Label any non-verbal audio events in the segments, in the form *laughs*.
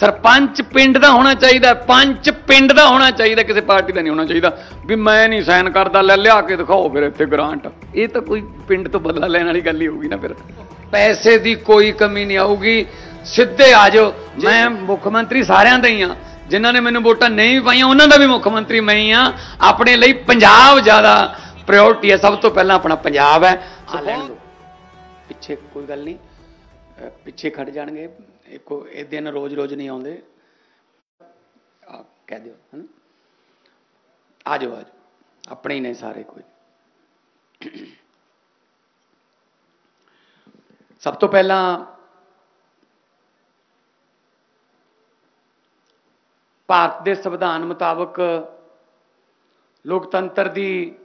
ਸਰਪੰਚ ਪਿੰਡ ਦਾ ਹੋਣਾ ਚਾਹੀਦਾ ਪੰਚ ਪਿੰਡ ਦਾ ਹੋਣਾ ਚਾਹੀਦਾ ਕਿਸੇ ਪਾਰਟੀ ਦਾ ਨਹੀਂ ਹੋਣਾ ਚਾਹੀਦਾ। ਵੀ ਮੈਂ ਨਹੀਂ ਸਾਈਨ ਕਰਦਾ ਲੈ ਲਿਆ ਕੇ ਦਿਖਾਓ ਫਿਰ ਇੱਥੇ ਗ੍ਰਾਂਟ ਇਹ ਤਾਂ ਕੋਈ ਪਿੰਡ ਤੋਂ ਬਦਲਾ ਲੈਣ ਵਾਲੀ ਗੱਲ ਹੀ ਹੋਊਗੀ ਨਾ ਫਿਰ। ਪੈਸੇ ਦੀ ਕੋਈ ਕਮੀ ਨਹੀਂ ਆਊਗੀ। ਸਿੱਧੇ ਆ ਜਾਓ। ਮੈਂ ਮੁੱਖ ਮੰਤਰੀ ਸਾਰਿਆਂ ਦਾ ਹੀ ਆ ਜਿਨ੍ਹਾਂ ਨੇ ਮੈਨੂੰ ਵੋਟਾਂ ਨਹੀਂ ਪਾਈਆਂ ਉਹਨਾਂ ਦਾ ਵੀ ਮੁੱਖ ਮੰਤਰੀ ਮੈਂ ਹੀ ਆ ਆਪਣੇ ਲਈ ਪੰਜਾਬ ਜ਼ਿਆਦਾ ਪ੍ਰਾਇੋਰਟੀ ਹੈ। ਸਭ ਤੋਂ ਪਹਿਲਾਂ ਆਪਣਾ ਪੰਜਾਬ ਹੈ। ਆ ਲੈਣ ਦਿਓ ਪਿੱਛੇ ਕੋਈ ਗੱਲ ਨਹੀਂ। ਪਿੱਛੇ ਖੜ ਜਾਣਗੇ। ਇੱਕੋ, ਇਹ ਦਿਨ ਰੋਜ਼-ਰੋਜ਼ ਨਹੀਂ ਆਉਂਦੇ। ਆ ਕਹਿ ਦਿਓ, ਹਨਾ? ਆ ਜਾਓ ਆ ਜਾਓ। ਆਪਣੇ ਹੀ ਨੇ ਸਾਰੇ ਕੋਈ। ਸਭ ਤੋਂ ਪਹਿਲਾਂ ਭਾਰਤ ਦੇ ਸੰਵਿਧਾਨ ਮੁਤਾਬਕ ਲੋਕਤੰਤਰ ਦੀ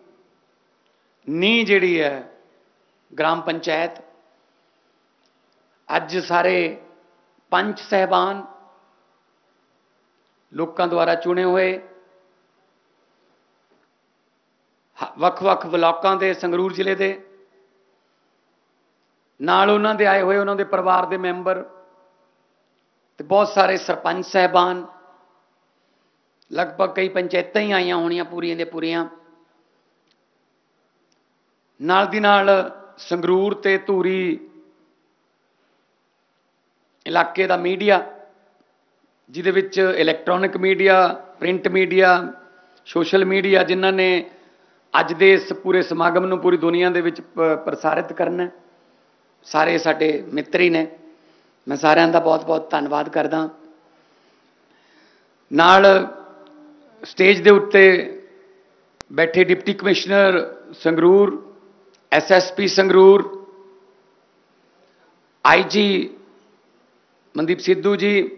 ਨੀਂਹ ਜਿਹੜੀ ਹੈ, ਗ੍ਰਾਮ ਪੰਚਾਇਤ, ਅੱਜ ਸਾਰੇ ਪੰਚ ਸਹਿਬਾਨ ਲੋਕਾਂ ਦੁਆਰਾ ਚੁਣੇ ਹੋਏ ਵੱਖ-ਵੱਖ ਬਲਾਕਾਂ ਦੇ, ਸੰਗਰੂਰ ਜ਼ਿਲ੍ਹੇ ਦੇ, ਨਾਲ ਉਹਨਾਂ ਦੇ ਆਏ ਹੋਏ, ਉਹਨਾਂ ਦੇ ਪਰਿਵਾਰ ਦੇ ਮੈਂਬਰ ਤੇ ਬਹੁਤ ਸਾਰੇ ਸਰਪੰਚ ਸਹਿਬਾਨ, ਲਗਭਗ ਕਈ ਪੰਚਾਇਤਾਂ ਹੀ ਆਈਆਂ ਹੋਣੀਆਂ ਪੂਰੀਆਂ ਦੇ ਪੂਰੀਆਂ। ਨਾਲ ਦੀ ਨਾਲ ਸੰਗਰੂਰ ਤੇ ਧੂਰੀ ਇਲਾਕੇ ਦਾ ਮੀਡੀਆ, ਜਿਹਦੇ ਵਿੱਚ electronic media print media social media ਜਿਨ੍ਹਾਂ ਨੇ ਅੱਜ ਦੇ ਇਸ ਪੂਰੇ ਸਮਾਗਮ ਨੂੰ ਪੂਰੀ ਦੁਨੀਆ ਦੇ ਵਿੱਚ ਪ- ਪ੍ਰਸਾਰਿਤ ਕਰਨਾ, ਸਾਰੇ ਸਾਡੇ ਮਿੱਤਰ ਹੀ ਨੇ। ਮੈਂ ਸਾਰਿਆਂ ਦਾ ਬਹੁਤ-ਬਹੁਤ ਧੰਨਵਾਦ ਕਰਦਾ। ਨਾਲ ਸਟੇਜ ਦੇ ਉੱਤੇ ਬੈਠੇ deputy commissioner Sangrur SSP Sangrur IG Mandeep Sidhu ji,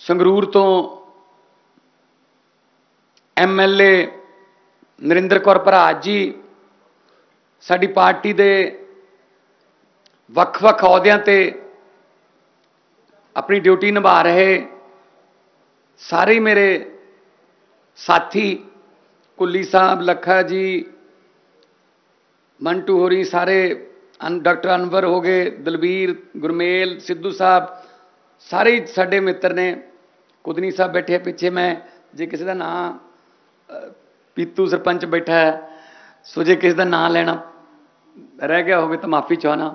Sangrur ਤੋਂ ਐਮਐਲਏ ਨਰਿੰਦਰ ਕੌਰ ਭਰਾਜ ਜੀ, ਸਾਡੀ ਪਾਰਟੀ ਦੇ ਵੱਖ-ਵੱਖ ਅਹੁਦਿਆਂ ਤੇ ਆਪਣੀ ਡਿਊਟੀ ਨਿਭਾ ਰਹੇ ਸਾਰੇ ਮੇਰੇ ਸਾਥੀ ਕੁੱਲੀ ਸਾਹਿਬ, ਲੱਖਾ ਜੀ, ਮੰਟੂ ਹੋਰੀ ਸਾਰੇ ਅਨ- ਡਾਕਟਰ ਅਨਵਰ ਹੋ ਗਏ, ਦਲਬੀਰ, ਗੁਰਮੇਲ, ਸਿੱਧੂ ਸਾਹਿਬ, ਸਾਰੇ ਹੀ ਸਾਡੇ ਮਿੱਤਰ ਨੇ। ਕੁਦਨੀ ਸਾਹਿਬ ਬੈਠੇ ਪਿੱਛੇ ਮੈਂ, ਜੇ ਕਿਸੇ ਦਾ ਨਾਂ ਪੀਤੂ ਸਰਪੰਚ ਬੈਠਾ ਹੈ, ਸੋ ਜੇ ਕਿਸੇ ਦਾ ਨਾਂ ਲੈਣਾ, ਰਹਿ ਗਿਆ ਹੋਵੇ ਤਾਂ ਮਾਫੀ ਚਾਹਣਾ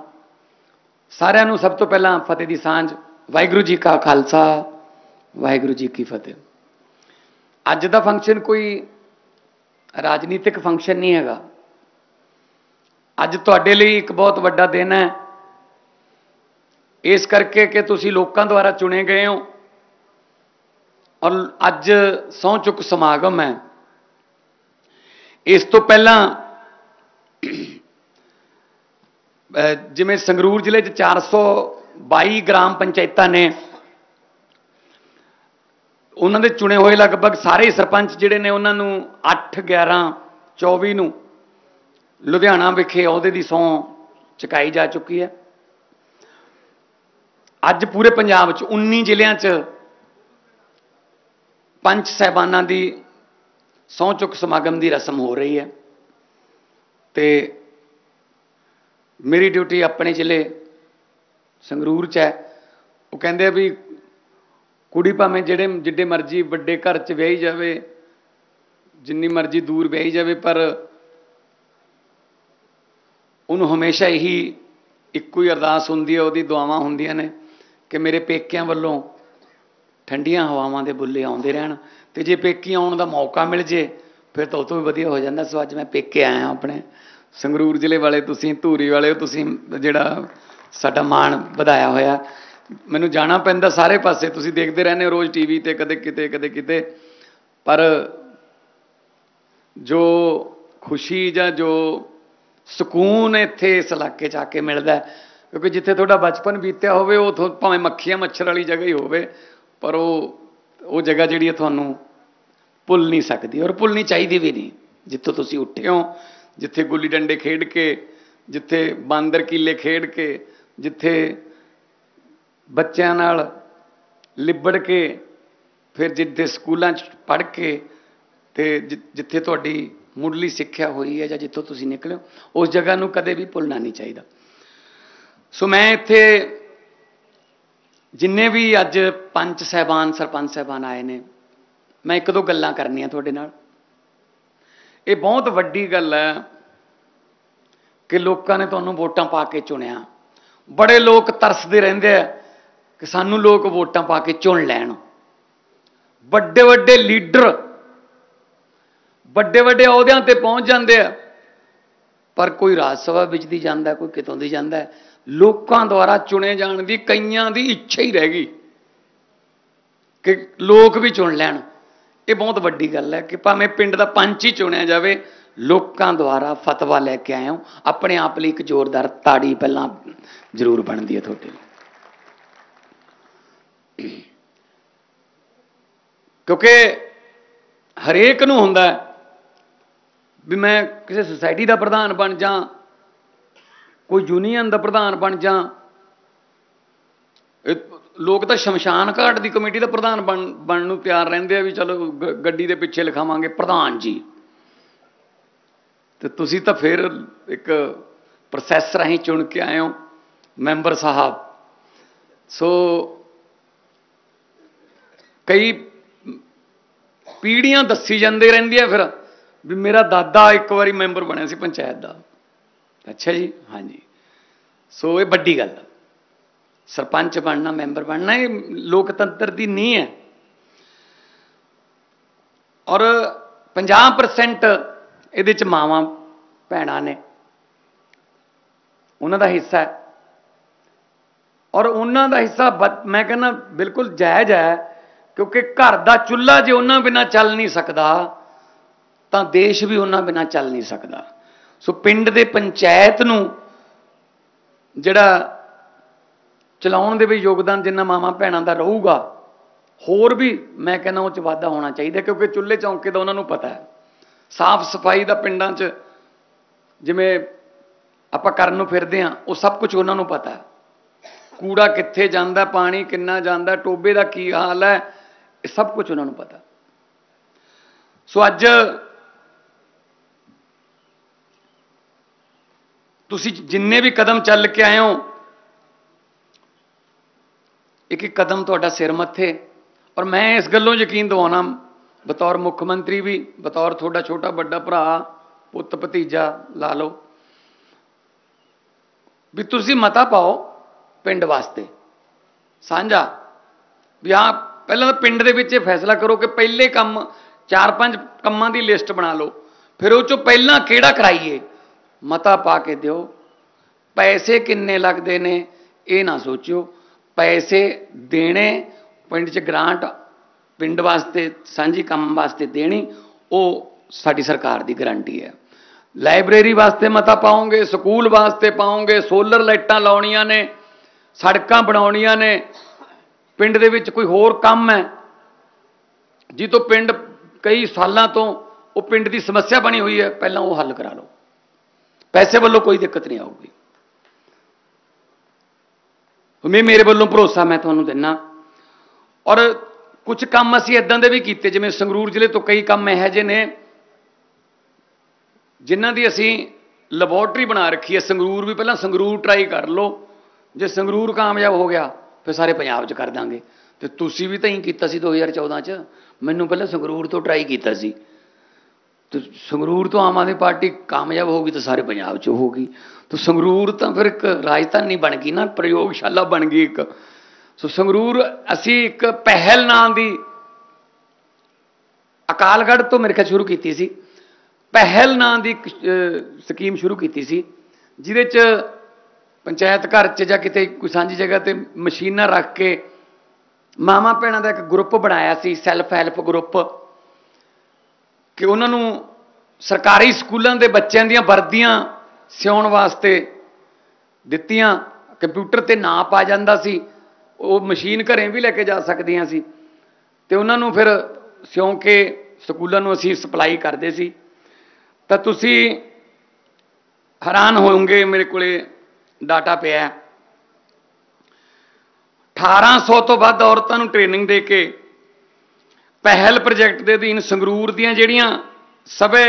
ਸਾਰਿਆਂ ਨੂੰ ਸਭ ਤੋਂ ਪਹਿਲਾਂ ਫਤਿਹ ਦੀ ਸਾਂਝ, ਵਾਹਿਗੁਰੂ ਜੀ ਕਾ ਖਾਲਸਾ, ਵਾਹਿਗੁਰੂ ਜੀ ਕੀ ਫਤਿਹ। ਅੱਜ ਦਾ ਫੰਕਸ਼ਨ ਕੋਈ ਰਾਜਨੀਤਿਕ ਫੰਕਸ਼ਨ ਨਹੀਂ ਹੈਗਾ। ਅੱਜ ਤੁਹਾਡੇ ਲਈ ਇੱਕ ਬਹੁਤ ਵੱਡਾ ਦਿਨ ਹੈ। ਇਸ ਕਰਕੇ ਕਿ ਤੁਸੀਂ ਲੋਕਾਂ ਦੁਆਰਾ ਚੁਣੇ ਗਏ ਹੋ। ਔਰ ਅੱਜ ਸਹੁੰ ਚੁੱਕ ਸਮਾਗਮ ਹੈ। ਇਸ ਤੋਂ ਪਹਿਲਾਂ ਜਿਵੇਂ ਸੰਗਰੂਰ ਜ਼ਿਲ੍ਹੇ 'ਚ 422 ਗ੍ਰਾਮ ਪੰਚਾਇਤਾਂ ਨੇ, ਉਹਨਾਂ ਦੇ ਚੁਣੇ ਹੋਏ ਲਗਭਗ ਸਾਰੇ ਸਰਪੰਚ ਜਿਹੜੇ ਨੇ, ਉਹਨਾਂ ਨੂੰ 8 11 24 ਨੂੰ ਲੁਧਿਆਣਾ ਵਿਖੇ ਅਹੁਦੇ ਦੀ ਸਹੁੰ ਚੁਕਾਈ ਜਾ ਚੁੱਕੀ ਹੈ। ਅੱਜ ਪੂਰੇ ਪੰਜਾਬ 'ਚ 19 ਜ਼ਿਲ੍ਹਿਆਂ 'ਚ ਪੰਜ ਸਹਿਬਾਨਾਂ ਦੀ ਸਹੁੰ ਚੁੱਕ ਸਮਾਗਮ ਦੀ ਰਸਮ ਹੋ ਰਹੀ ਹੈ ਤੇ ਮੇਰੀ ਡਿਊਟੀ ਆਪਣੇ ਜ਼ਿਲ੍ਹੇ ਸੰਗਰੂਰ 'ਚ ਹੈ। ਉਹ ਕਹਿੰਦੇ ਆ ਵੀ ਕੁੜੀ ਭਾਵੇਂ ਜਿਹੜੇ ਜਿੱਡੇ ਮਰਜ਼ੀ ਵੱਡੇ ਘਰ 'ਚ ਵਿਆਹੀ ਜਾਵੇ, ਜਿੰਨੀ ਮਰਜ਼ੀ ਦੂਰ ਵਿਆਹੀ ਜਾਵੇ, ਪਰ ਉਹਨੂੰ ਹਮੇਸ਼ਾ ਇਹੀ ਇੱਕੋ ਹੀ ਅਰਦਾਸ ਹੁੰਦੀ ਹੈ, ਉਹਦੀ ਦੁਆਵਾਂ ਹੁੰਦੀਆਂ ਨੇ ਕਿ ਮੇਰੇ ਪੇਕਿਆਂ ਵੱਲੋਂ ਠੰਡੀਆਂ ਹਵਾਵਾਂ ਦੇ ਬੁੱਲੇ ਆਉਂਦੇ ਰਹਿਣ ਤੇ ਜੇ ਪੇਕੀ ਆਉਣ ਦਾ ਮੌਕਾ ਮਿਲ ਜੇ, ਫਿਰ ਤਾਂ ਉਹ ਤੋਂ ਵੀ ਵਧੀਆ ਹੋ ਜਾਂਦਾ। ਸੋ ਅੱਜ ਮੈਂ ਪੇਕੇ ਆਇਆ ਆਪਣੇ ਸੰਗਰੂਰ ਜ਼ਿਲ੍ਹੇ ਵਾਲੇ, ਤੁਸੀਂ ਧੂਰੀ ਵਾਲੇ, ਤੁਸੀਂ ਜਿਹੜਾ ਸਾਡਾ ਮਾਣ ਵਧਾਇਆ ਹੋਇਆ। ਮੈਨੂੰ ਜਾਣਾ ਪੈਂਦਾ ਸਾਰੇ ਪਾਸੇ, ਤੁਸੀਂ ਦੇਖਦੇ ਰਹਿੰਦੇ ਹੋ ਰੋਜ਼ ਟੀਵੀ ਤੇ, ਕਦੇ ਕਿਤੇ ਕਦੇ ਕਿਤੇ। ਪਰ ਜੋ ਖੁਸ਼ੀ ਜਾਂ ਜੋ ਸਕੂਨ ਇੱਥੇ ਇਸ ਇਲਾਕੇ 'ਚ ਆ ਕੇ ਮਿਲਦਾ ਕਿਉਂਕਿ ਜਿੱਥੇ ਤੁਹਾਡਾ ਬਚਪਨ ਬੀਤਿਆ ਹੋਵੇ, ਉਹ ਥੋ- ਭਾਵੇਂ ਮੱਖੀਆਂ ਮੱਛਰ ਵਾਲੀ ਜਗ੍ਹਾ ਹੀ ਹੋਵੇ, ਪਰ ਉਹ ਉਹ ਜਗ੍ਹਾ ਜਿਹੜੀ ਹੈ ਤੁਹਾਨੂੰ ਭੁੱਲ ਨਹੀਂ ਸਕਦੀ ਔਰ ਭੁੱਲਣੀ ਚਾਹੀਦੀ ਵੀ ਨਹੀਂ। ਜਿੱਥੋਂ ਤੁਸੀਂ ਉੱਠੇ ਹੋ, ਜਿੱਥੇ ਗੁੱਲੀ ਡੰਡੇ ਖੇਡ ਕੇ, ਜਿੱਥੇ ਬਾਂਦਰ ਕਿੱਲੇ ਖੇਡ ਕੇ, ਜਿੱਥੇ ਬੱਚਿਆਂ ਨਾਲ ਲਿਬੜ ਕੇ, ਫਿਰ ਜਿੱਥੇ ਸਕੂਲਾਂ 'ਚ ਪੜ੍ਹ ਕੇ, ਤੇ ਜਿ- ਜਿੱਥੇ ਤੁਹਾਡੀ ਮੁੱਢਲੀ ਸਿੱਖਿਆ ਹੋਈ ਹੈ ਜਾਂ ਜਿੱਥੋਂ ਤੁਸੀਂ ਨਿਕਲੇ ਹੋ, ਉਸ ਜਗ੍ਹਾ ਨੂੰ ਕਦੇ ਵੀ ਭੁੱਲਣਾ ਨਹੀਂ ਚਾਹੀਦਾ। ਸੋ ਮੈਂ ਇੱਥੇ ਜਿੰਨੇ ਵੀ ਅੱਜ ਪੰਚ ਸਹਿਬਾਨ, ਸਰਪੰਚ ਸਹਿਬਾਨ ਆਏ ਨੇ, ਮੈਂ ਇੱਕ ਦੋ ਗੱਲਾਂ ਕਰਨੀਆਂ ਤੁਹਾਡੇ ਨਾਲ। ਇਹ ਬਹੁਤ ਵੱਡੀ ਗੱਲ ਹੈ ਕਿ ਲੋਕਾਂ ਨੇ ਤੁਹਾਨੂੰ ਵੋਟਾਂ ਪਾ ਕੇ ਚੁਣਿਆ। ਬੜੇ ਲੋਕ ਤਰਸਦੇ ਰਹਿੰਦੇ ਆ ਕਿ ਸਾਨੂੰ ਲੋਕ ਵੋਟਾਂ ਪਾ ਕੇ ਚੁਣ ਲੈਣ। ਵੱਡੇ ਵੱਡੇ ਲੀਡਰ ਵੱਡੇ ਵੱਡੇ ਅਹੁਦਿਆਂ ਤੇ ਪਹੁੰਚ ਜਾਂਦੇ ਆ। ਪਰ ਕੋਈ ਰਾਜ ਸਭਾ ਵਿੱਚ ਦੀ ਜਾਂਦਾ, ਕੋਈ ਕਿਤੋਂ ਦੀ ਜਾਂਦਾ ਲੋਕਾਂ ਦੁਆਰਾ ਚੁਣੇ ਜਾਣ ਦੀ, ਕਈਆਂ ਦੀ ਇੱਛਾ ਹੀ ਰਹਿ ਗਈ ਕਿ ਲੋਕ ਵੀ ਚੁਣ ਲੈਣ। ਇਹ ਬਹੁਤ ਵੱਡੀ ਗੱਲ ਹੈ ਕਿ ਭਾਵੇਂ ਪਿੰਡ ਦਾ ਪੰਚ ਹੀ ਚੁਣਿਆ ਜਾਵੇ, ਲੋਕਾਂ ਦੁਆਰਾ ਫਤਵਾ ਲੈ ਕੇ ਆਏ ਹੋ। ਆਪਣੇ ਆਪ ਲਈ ਇੱਕ ਜ਼ੋਰਦਾਰ ਤਾੜੀ ਪਹਿਲਾਂ ਜ਼ਰੂਰ ਬਣਦੀ ਹੈ ਤੁਹਾਡੇ ਲਈ। ਕਿਉਂਕਿ ਹਰੇਕ ਨੂੰ ਹੁੰਦਾ ਵੀ ਮੈਂ ਕਿਸੇ ਸੁਸਾਇਟੀ ਦਾ ਪ੍ਰਧਾਨ ਬਣ ਜਾਂ, ਕੋਈ ਯੂਨੀਅਨ ਦਾ ਪ੍ਰਧਾਨ ਬਣ ਜਾਂ ਲੋਕ ਤਾਂ ਸ਼ਮਸ਼ਾਨ ਘਾਟ ਦੀ ਕਮੇਟੀ ਦਾ ਪ੍ਰਧਾਨ ਬਣ, ਬਣਨ ਨੂੰ ਤਿਆਰ ਰਹਿੰਦੇ ਆ ਵੀ ਚਲੋ ਗੱਡੀ ਦੇ ਪਿੱਛੇ ਲਿਖਾਵਾਂਗੇ ਪ੍ਰਧਾਨ ਜੀ। ਤੇ ਤੁਸੀਂ ਤਾਂ ਫਿਰ ਇੱਕ ਪ੍ਰੋਸੈਸ ਰਾਹੀਂ ਚੁਣ ਕੇ ਆਏ ਹੋ, ਮੈਂਬਰ ਸਾਹਿਬ। ਸੋ ਕਈ ਪੀੜੀਆਂ ਦੱਸੀ ਜਾਂਦੇ ਰਹਿੰਦੀਆਂ ਫਿਰ। ਵੀ ਮੇਰਾ ਦਾਦਾ ਇੱਕ ਵਾਰੀ ਮੈਂਬਰ ਬਣਿਆ ਸੀ ਪੰਚਾਇਤ ਦਾ। ਅੱਛਾ ਜੀ, ਹਾਂਜੀ। ਸੋ ਇਹ ਵੱਡੀ ਗੱਲ ਸਰਪੰਚ ਬਣਨਾ, ਮੈਂਬਰ ਬਣਨਾ, ਇਹ ਲੋਕਤੰਤਰ ਦੀ ਨਹੀਂ ਹੈ। ਔਰ 50% ਇਹਦੇ ਚ ਮਾਵਾਂ, ਭੈਣਾਂ ਨੇ। ਉਹਨਾਂ ਦਾ ਹਿੱਸਾ ਹੈ। ਔਰ ਉਹਨਾਂ ਦਾ ਹਿੱਸਾ ਮੈਂ ਕਹਿੰਦਾ ਬਿਲਕੁਲ ਜਾਇਜ਼ ਹੈ, ਕਿਉਂਕਿ ਘਰ ਦਾ ਚੁੱਲ੍ਹਾ ਜੇ ਉਹਨਾਂ ਬਿਨਾ ਚੱਲ ਨਹੀਂ ਸਕਦਾ ਤਾਂ ਦੇਸ਼ ਵੀ ਉਹਨਾਂ ਬਿਨਾ ਚੱਲ ਨਹੀਂ ਸਕਦਾ। ਸੋ ਪਿੰਡ ਦੇ ਪੰਚਾਇਤ ਨੂੰ ਜਿਹੜਾ ਚਲਾਉਣ ਦੇ ਵਿੱਚ ਯੋਗਦਾਨ ਜਿੰਨਾ ਮਾਮਾ ਭੈਣਾਂ ਦਾ ਰਹੂਗਾ, ਹੋਰ ਵੀ ਮੈਂ ਕਹਿੰਦਾ ਉਹ ਚ ਵਾਧਾ ਹੋਣਾ ਚਾਹੀਦਾ, ਕਿਉਂਕਿ ਚੁੱਲ੍ਹੇ ਚੌਂਕੇ ਦਾ ਉਹਨਾਂ ਨੂੰ ਪਤਾ ਹੈ। ਸਾਫ਼ ਸਫ਼ਾਈ ਦਾ ਪਿੰਡਾਂ 'ਚ ਜਿਵੇਂ ਆਪਾਂ ਕਰਨ ਨੂੰ ਫਿਰਦੇ ਆ ਉਹ ਸਭ ਕੁਝ ਉਹਨਾਂ ਨੂੰ ਪਤਾ ਹੈ। ਕੂੜਾ ਕਿੱਥੇ ਜਾਂਦਾ, ਪਾਣੀ ਕਿੰਨਾ ਜਾਂਦਾ ਟੋਬੇ ਦਾ ਕੀ ਹਾਲ ਹੈ, ਇਹ ਸਭ ਕੁਝ ਉਹਨਾਂ ਨੂੰ ਪਤਾ। ਸੋ ਅੱਜ ਤੁਸੀਂ ਜਿੰਨੇ ਵੀ ਕਦਮ ਚੱਲ ਕੇ ਆਏ ਹੋ ਇੱਕ ਇੱਕ ਕਦਮ ਤੁਹਾਡਾ ਸਿਰ ਮੱਥੇ ਔਰ ਮੈਂ ਇਸ ਗੱਲੋਂ ਯਕੀਨ ਦਿਵਾਉਣਾ ਬਤੌਰ ਮੁੱਖ ਮੰਤਰੀ ਵੀ ਬਤੌਰ ਤੁਹਾਡਾ ਛੋਟਾ ਵੱਡਾ ਭਰਾ ਪੁੱਤ ਭਤੀਜਾ ਲਾ ਲਓ ਵੀ ਤੁਸੀਂ ਮਤਾ ਪਾਓ ਪਿੰਡ ਵਾਸਤੇ ਸਾਂਝਾ ਵੀ ਆ ਪਹਿਲਾਂ ਤਾਂ ਪਿੰਡ ਦੇ ਵਿੱਚ ਇਹ ਫੈਸਲਾ ਕਰੋ ਕਿ ਪਹਿਲੇ ਕੰਮ ਚਾਰ ਪੰਜ ਕੰਮਾਂ ਦੀ ਲਿਸਟ ਬਣਾ ਲਓ ਫਿਰ ਉਹ ਚੋਂ ਪਹਿਲਾਂ ਕਿਹੜਾ ਕਰਾਈਏ ਮਤਾ ਪਾ ਕੇ ਦਿਓ। ਪੈਸੇ ਕਿੰਨੇ ਲੱਗਦੇ ਨੇ ਇਹ ਨਾ ਸੋਚਿਓ। ਪੈਸੇ ਦੇਣੇ ਪਿੰਡ 'ਚ ਗ੍ਰਾਂਟ, ਪਿੰਡ ਵਾਸਤੇ, ਸਾਂਝੀ ਕੰਮ ਵਾਸਤੇ ਦੇਣੀ, ਉਹ ਸਾਡੀ ਸਰਕਾਰ ਦੀ ਗਾਰੰਟੀ ਹੈ। ਲਾਇਬ੍ਰੇਰੀ ਵਾਸਤੇ ਮਤਾ ਪਾਉਂਗੇ ਸਕੂਲ ਵਾਸਤੇ ਪਾਉਂਗੇ ਸੋਲਰ ਲਾਈਟਾਂ ਲਾਉਣੀਆਂ ਨੇ, ਸੜਕਾਂ ਬਣਾਉਣੀਆਂ ਨੇ, ਪਿੰਡ ਦੇ ਵਿੱਚ ਕੋਈ ਹੋਰ ਕੰਮ ਹੈ। ਜੀ ਤੋਂ ਪਿੰਡ ਕਈ ਸਾਲਾਂ ਤੋਂ ਉਹ ਪਿੰਡ ਦੀ ਸਮੱਸਿਆ ਬਣੀ ਹੋਈ ਹੈ, ਪਹਿਲਾਂ ਉਹ ਹੱਲ ਕਰਾ ਲਓ। ਪੈਸੇ ਵੱਲੋਂ ਕੋਈ ਦਿੱਕਤ ਨਹੀਂ ਆਊਗੀ। ਮੈਂ ਮੇਰੇ ਵੱਲੋਂ ਭਰੋਸਾ ਮੈਂ ਤੁਹਾਨੂੰ ਦਿੰਨਾ। ਔਰ ਕੁਝ ਕੰਮ ਅਸੀਂ ਇਦਾਂ ਦੇ ਵੀ ਕੀਤੇ, ਜਿਵੇਂ ਸੰਗਰੂਰ ਜ਼ਿਲ੍ਹੇ ਤੋਂ ਕਈ ਕੰਮ ਇਹੋ ਜਿਹੇ ਨੇ, ਜਿਨ੍ਹਾਂ ਦੀ ਅਸੀਂ ਲੈਬੋਰਟਰੀ ਬਣਾ ਰੱਖੀ ਹੈ। ਸੰਗਰੂਰ ਵੀ ਪਹਿਲਾਂ ਸੰਗਰੂਰ ਟਰਾਈ ਕਰ ਲਓ। ਜੇ ਸੰਗਰੂਰ ਕਾਮਯਾਬ ਹੋ ਗਿਆ, ਫਿਰ ਸਾਰੇ ਪੰਜਾਬ 'ਚ ਕਰ ਦਾਂਗੇ। ਤੇ ਤੁਸੀਂ ਵੀ ਤਾਂ ਹੀ ਕੀਤਾ ਸੀ 2014 'ਚ। ਮੈਨੂੰ ਪਹਿਲਾਂ ਸੰਗਰੂਰ ਤੋਂ ਟਰਾਈ ਕੀਤਾ ਸੀ। ਤੇ ਸੰਗਰੂਰ ਤੋਂ ਆਮ ਆਦਮੀ ਪਾਰਟੀ ਕਾਮਯਾਬ ਹੋ ਗਈ ਤਾਂ ਸਾਰੇ ਪੰਜਾਬ 'ਚ ਹੋਗੀ ਤਾਂ ਸੰਗਰੂਰ ਤਾਂ ਫਿਰ ਇੱਕ ਰਾਜਧਾਨੀ ਬਣ ਗਈ ਨਾ, ਪ੍ਰਯੋਗਸ਼ਾਲਾ ਬਣ ਗਈ ਇੱਕ। ਸੋ ਸੰਗਰੂਰ ਅਸੀਂ ਇੱਕ ਪਹਿਲ ਨਾਂ ਦੀ ਅਕਾਲਗੜ੍ਹ ਤੋਂ ਮੇਰੇ ਖਿਆਲ ਸ਼ੁਰੂ ਕੀਤੀ ਸੀ। ਪਹਿਲ ਨਾਂ ਦੀ ਸਕੀਮ ਸ਼ੁਰੂ ਕੀਤੀ ਸੀ, ਜਿਹਦੇ 'ਚ ਪੰਚਾਇਤ ਘਰ 'ਚ ਜਾਂ ਕਿਤੇ ਕੋਈ ਸਾਂਝੀ ਜਗ੍ਹਾ ਤੇ ਮਸ਼ੀਨਾਂ ਰੱਖ ਕੇ ਮਾਮਾ ਭੈਣਾਂ ਦਾ ਇੱਕ ਗਰੁੱਪ ਬਣਾਇਆ ਸੀ ਸੈਲਫ ਹੈਲਪ ਗਰੁੱਪ ਕਿ ਉਹਨਾਂ ਨੂੰ ਸਰਕਾਰੀ ਸਕੂਲਾਂ ਦੇ ਬੱਚਿਆਂ ਦੀਆਂ ਵਰਦੀਆਂ ਸਿਉਣ ਵਾਸਤੇ ਦਿੱਤੀਆਂ, ਕੰਪਿਊਟਰ ਤੇ ਨਾਪ ਆ ਜਾਂਦਾ ਸੀ, ਉਹ ਮਸ਼ੀਨ ਘਰੇ ਵੀ ਲੈ ਕੇ ਜਾ ਸਕਦੀਆਂ ਸੀ। ਤੇ ਉਹਨਾਂ ਨੂੰ ਫਿਰ ਸਿਉਂ ਕੇ ਸਕੂਲਾਂ ਨੂੰ ਅਸੀਂ ਸਪਲਾਈ ਕਰਦੇ ਸੀ। ਤਾਂ ਤੁਸੀਂ ਹੈਰਾਨ ਹੋਵੋਗੇ, ਮੇਰੇ ਕੋਲੇ ਡਾਟਾ ਪਿਆ 1800 ਤੋਂ ਵੱਧ ਔਰਤਾਂ ਨੂੰ ਟ੍ਰੇਨਿੰਗ ਦੇ ਕੇ ਪਹਿਲ ਪ੍ਰੋਜੈਕਟ ਦੇ ਅਧੀਨ ਸੰਗਰੂਰ ਦੀਆਂ ਜਿਹੜੀਆਂ ਸਭੇ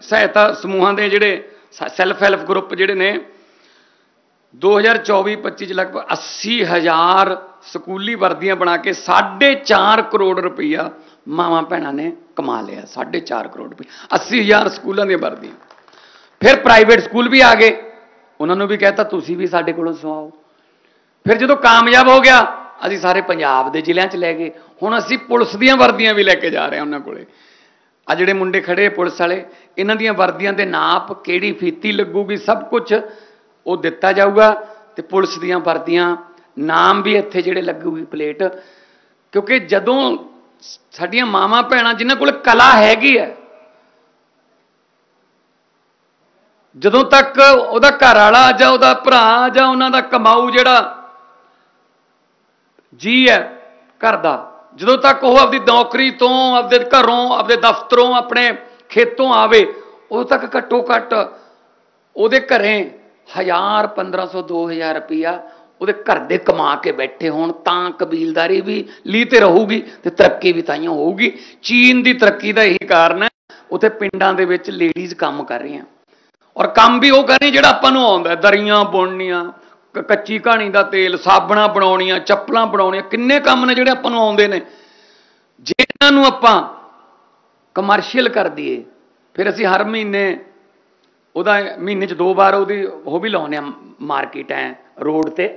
ਸਹਾਇਤਾ ਸਮੂਹਾਂ ਦੇ ਜਿਹੜੇ ਸੈਲਫ ਹੈਲਪ ਗਰੁੱਪ ਜਿਹੜੇ ਨੇ 2024-25 ਚ ਲਗਭਗ 80000 ਸਕੂਲੀ ਵਰਦੀਆਂ ਬਣਾ ਕੇ 4.5 ਕਰੋੜ ਰੁਪਈਆ ਮਾਵਾਂ ਭੈਣਾਂ ਨੇ ਕਮਾ ਲਿਆ 4.5 ਕਰੋੜ ਰੁਪਏ 80000 ਸਕੂਲਾਂ ਦੀਆਂ ਵਰਦੀਆਂ। ਫਿਰ ਪ੍ਰਾਈਵੇਟ ਸਕੂਲ ਵੀ ਆ ਗਏ। ਉਹਨਾਂ ਨੂੰ ਵੀ ਕਹਿਤਾ, ਤੁਸੀਂ ਵੀ ਸਾਡੇ ਕੋਲੋਂ ਸਵਾਓ। ਫਿਰ ਜਦੋਂ ਕਾਮਯਾਬ ਹੋ ਗਿਆ ਅਸੀਂ ਸਾਰੇ ਪੰਜਾਬ ਦੇ ਜ਼ਿਲ੍ਹਿਆਂ 'ਚ ਲੈ ਗਏ। ਹੁਣ ਅਸੀਂ ਪੁਲਿਸ ਦੀਆਂ ਵਰਦੀਆਂ ਵੀ ਲੈ ਕੇ ਜਾ ਰਹੇ ਹਾਂ ਉਹਨਾਂ ਕੋਲੇ। ਆ ਜਿਹੜੇ ਮੁੰਡੇ ਖੜੇ ਪੁਲਿਸ ਵਾਲੇ, ਇਹਨਾਂ ਦੀਆਂ ਵਰਦੀਆਂ ਦੇ ਨਾਪ, ਕਿਹੜੀ ਫੀਤੀ ਲੱਗੂਗੀ, ਸਭ ਕੁਝ ਉਹ ਦਿੱਤਾ ਜਾਊਗਾ ਤੇ ਪੁਲਿਸ ਦੀਆਂ ਵਰਦੀਆਂ, ਨਾਮ ਵੀ ਇੱਥੇ ਜਿਹੜੇ ਲੱਗੂਗੀ ਪਲੇਟ। ਕਿਉਂਕਿ ਜਦੋਂ ਸਾਡੀਆਂ ਮਾਵਾਂ ਭੈਣਾਂ ਜਿਨ੍ਹਾਂ ਕੋਲ ਕਲਾ ਹੈਗੀ ਹੈ, ਜਦੋਂ ਤੱਕ ਉਹਦਾ ਘਰ ਵਾਲਾ ਜਾਂ ਉਹਦਾ ਭਰਾ ਜਾਂ ਉਹਨਾਂ ਦਾ ਕਮਾਊ ਜਿਹੜਾ ਜੀ ਹੈ, ਘਰ ਦਾ। ਜਦੋਂ ਤੱਕ ਉਹ ਆਪਦੀ ਨੌਕਰੀ ਤੋਂ, ਆਪਦੇ ਘਰੋਂ, ਆਪਦੇ ਦਫ਼ਤਰੋਂ, ਆਪਣੇ ਖੇਤੋਂ ਆਵੇ, ਉਦੋਂ ਤੱਕ ਘੱਟੋ ਘੱਟ ਉਹਦੇ ਘਰੇ 1000 1500 2000 ਰੁਪਇਆ ਉਹਦੇ ਘਰ ਦੇ ਕਮਾ ਕੇ ਬੈਠੇ ਹੋਣ, ਤਾਂ ਕਬੀਲਦਾਰੀ ਵੀ ਲੀ ਤੇ ਰਹੂਗੀ ਤੇ ਤਰੱਕੀ ਵੀ ਤਾਈਓ ਹੋਊਗੀ। ਚੀਨ ਦੀ ਤਰੱਕੀ ਦਾ ਇਹੀ ਕਾਰਨ ਹੈ, ਉੱਥੇ ਪਿੰਡਾਂ ਦੇ ਵਿੱਚ ਲੇਡੀਜ਼ ਕੰਮ ਕਰ ਰਹੀਆਂ। ਔਰ ਕੰਮ ਵੀ ਉਹ ਕਰ ਰਹੀਆਂ ਜਿਹੜਾ ਆਪਾਂ ਨੂੰ ਆਉਂਦਾ, ਦਰੀਆਂ ਬੁਣਨੀਆਂ ਕੱਚੀ ਕਹਾਣੀ ਦਾ ਤੇਲ, ਸਾਬਣਾ ਬਣਾਉਣੀਆਂ, ਚੱਪਲਾਂ ਬਣਾਉਣੀਆਂ, ਕਿੰਨੇ ਕੰਮ ਨੇ ਜਿਹੜੇ ਆਪਾਂ ਨੂੰ ਆਉਂਦੇ ਨੇ। ਜਿਹਨਾਂ ਨੂੰ ਆਪਾਂ ਕਮਰਸ਼ੀਅਲ ਕਰ ਦਈਏ, ਫਿਰ ਅਸੀਂ ਹਰ ਮਹੀਨੇ ਉਹਦਾ ਮਹੀਨੇ 'ਚ ਦੋ ਵਾਰ ਉਹਦੀ ਉਹ ਵੀ ਲਾਉਨੇ ਆ ਮਾਰਕੀਟ ਐ ਰੋਡ ਤੇ,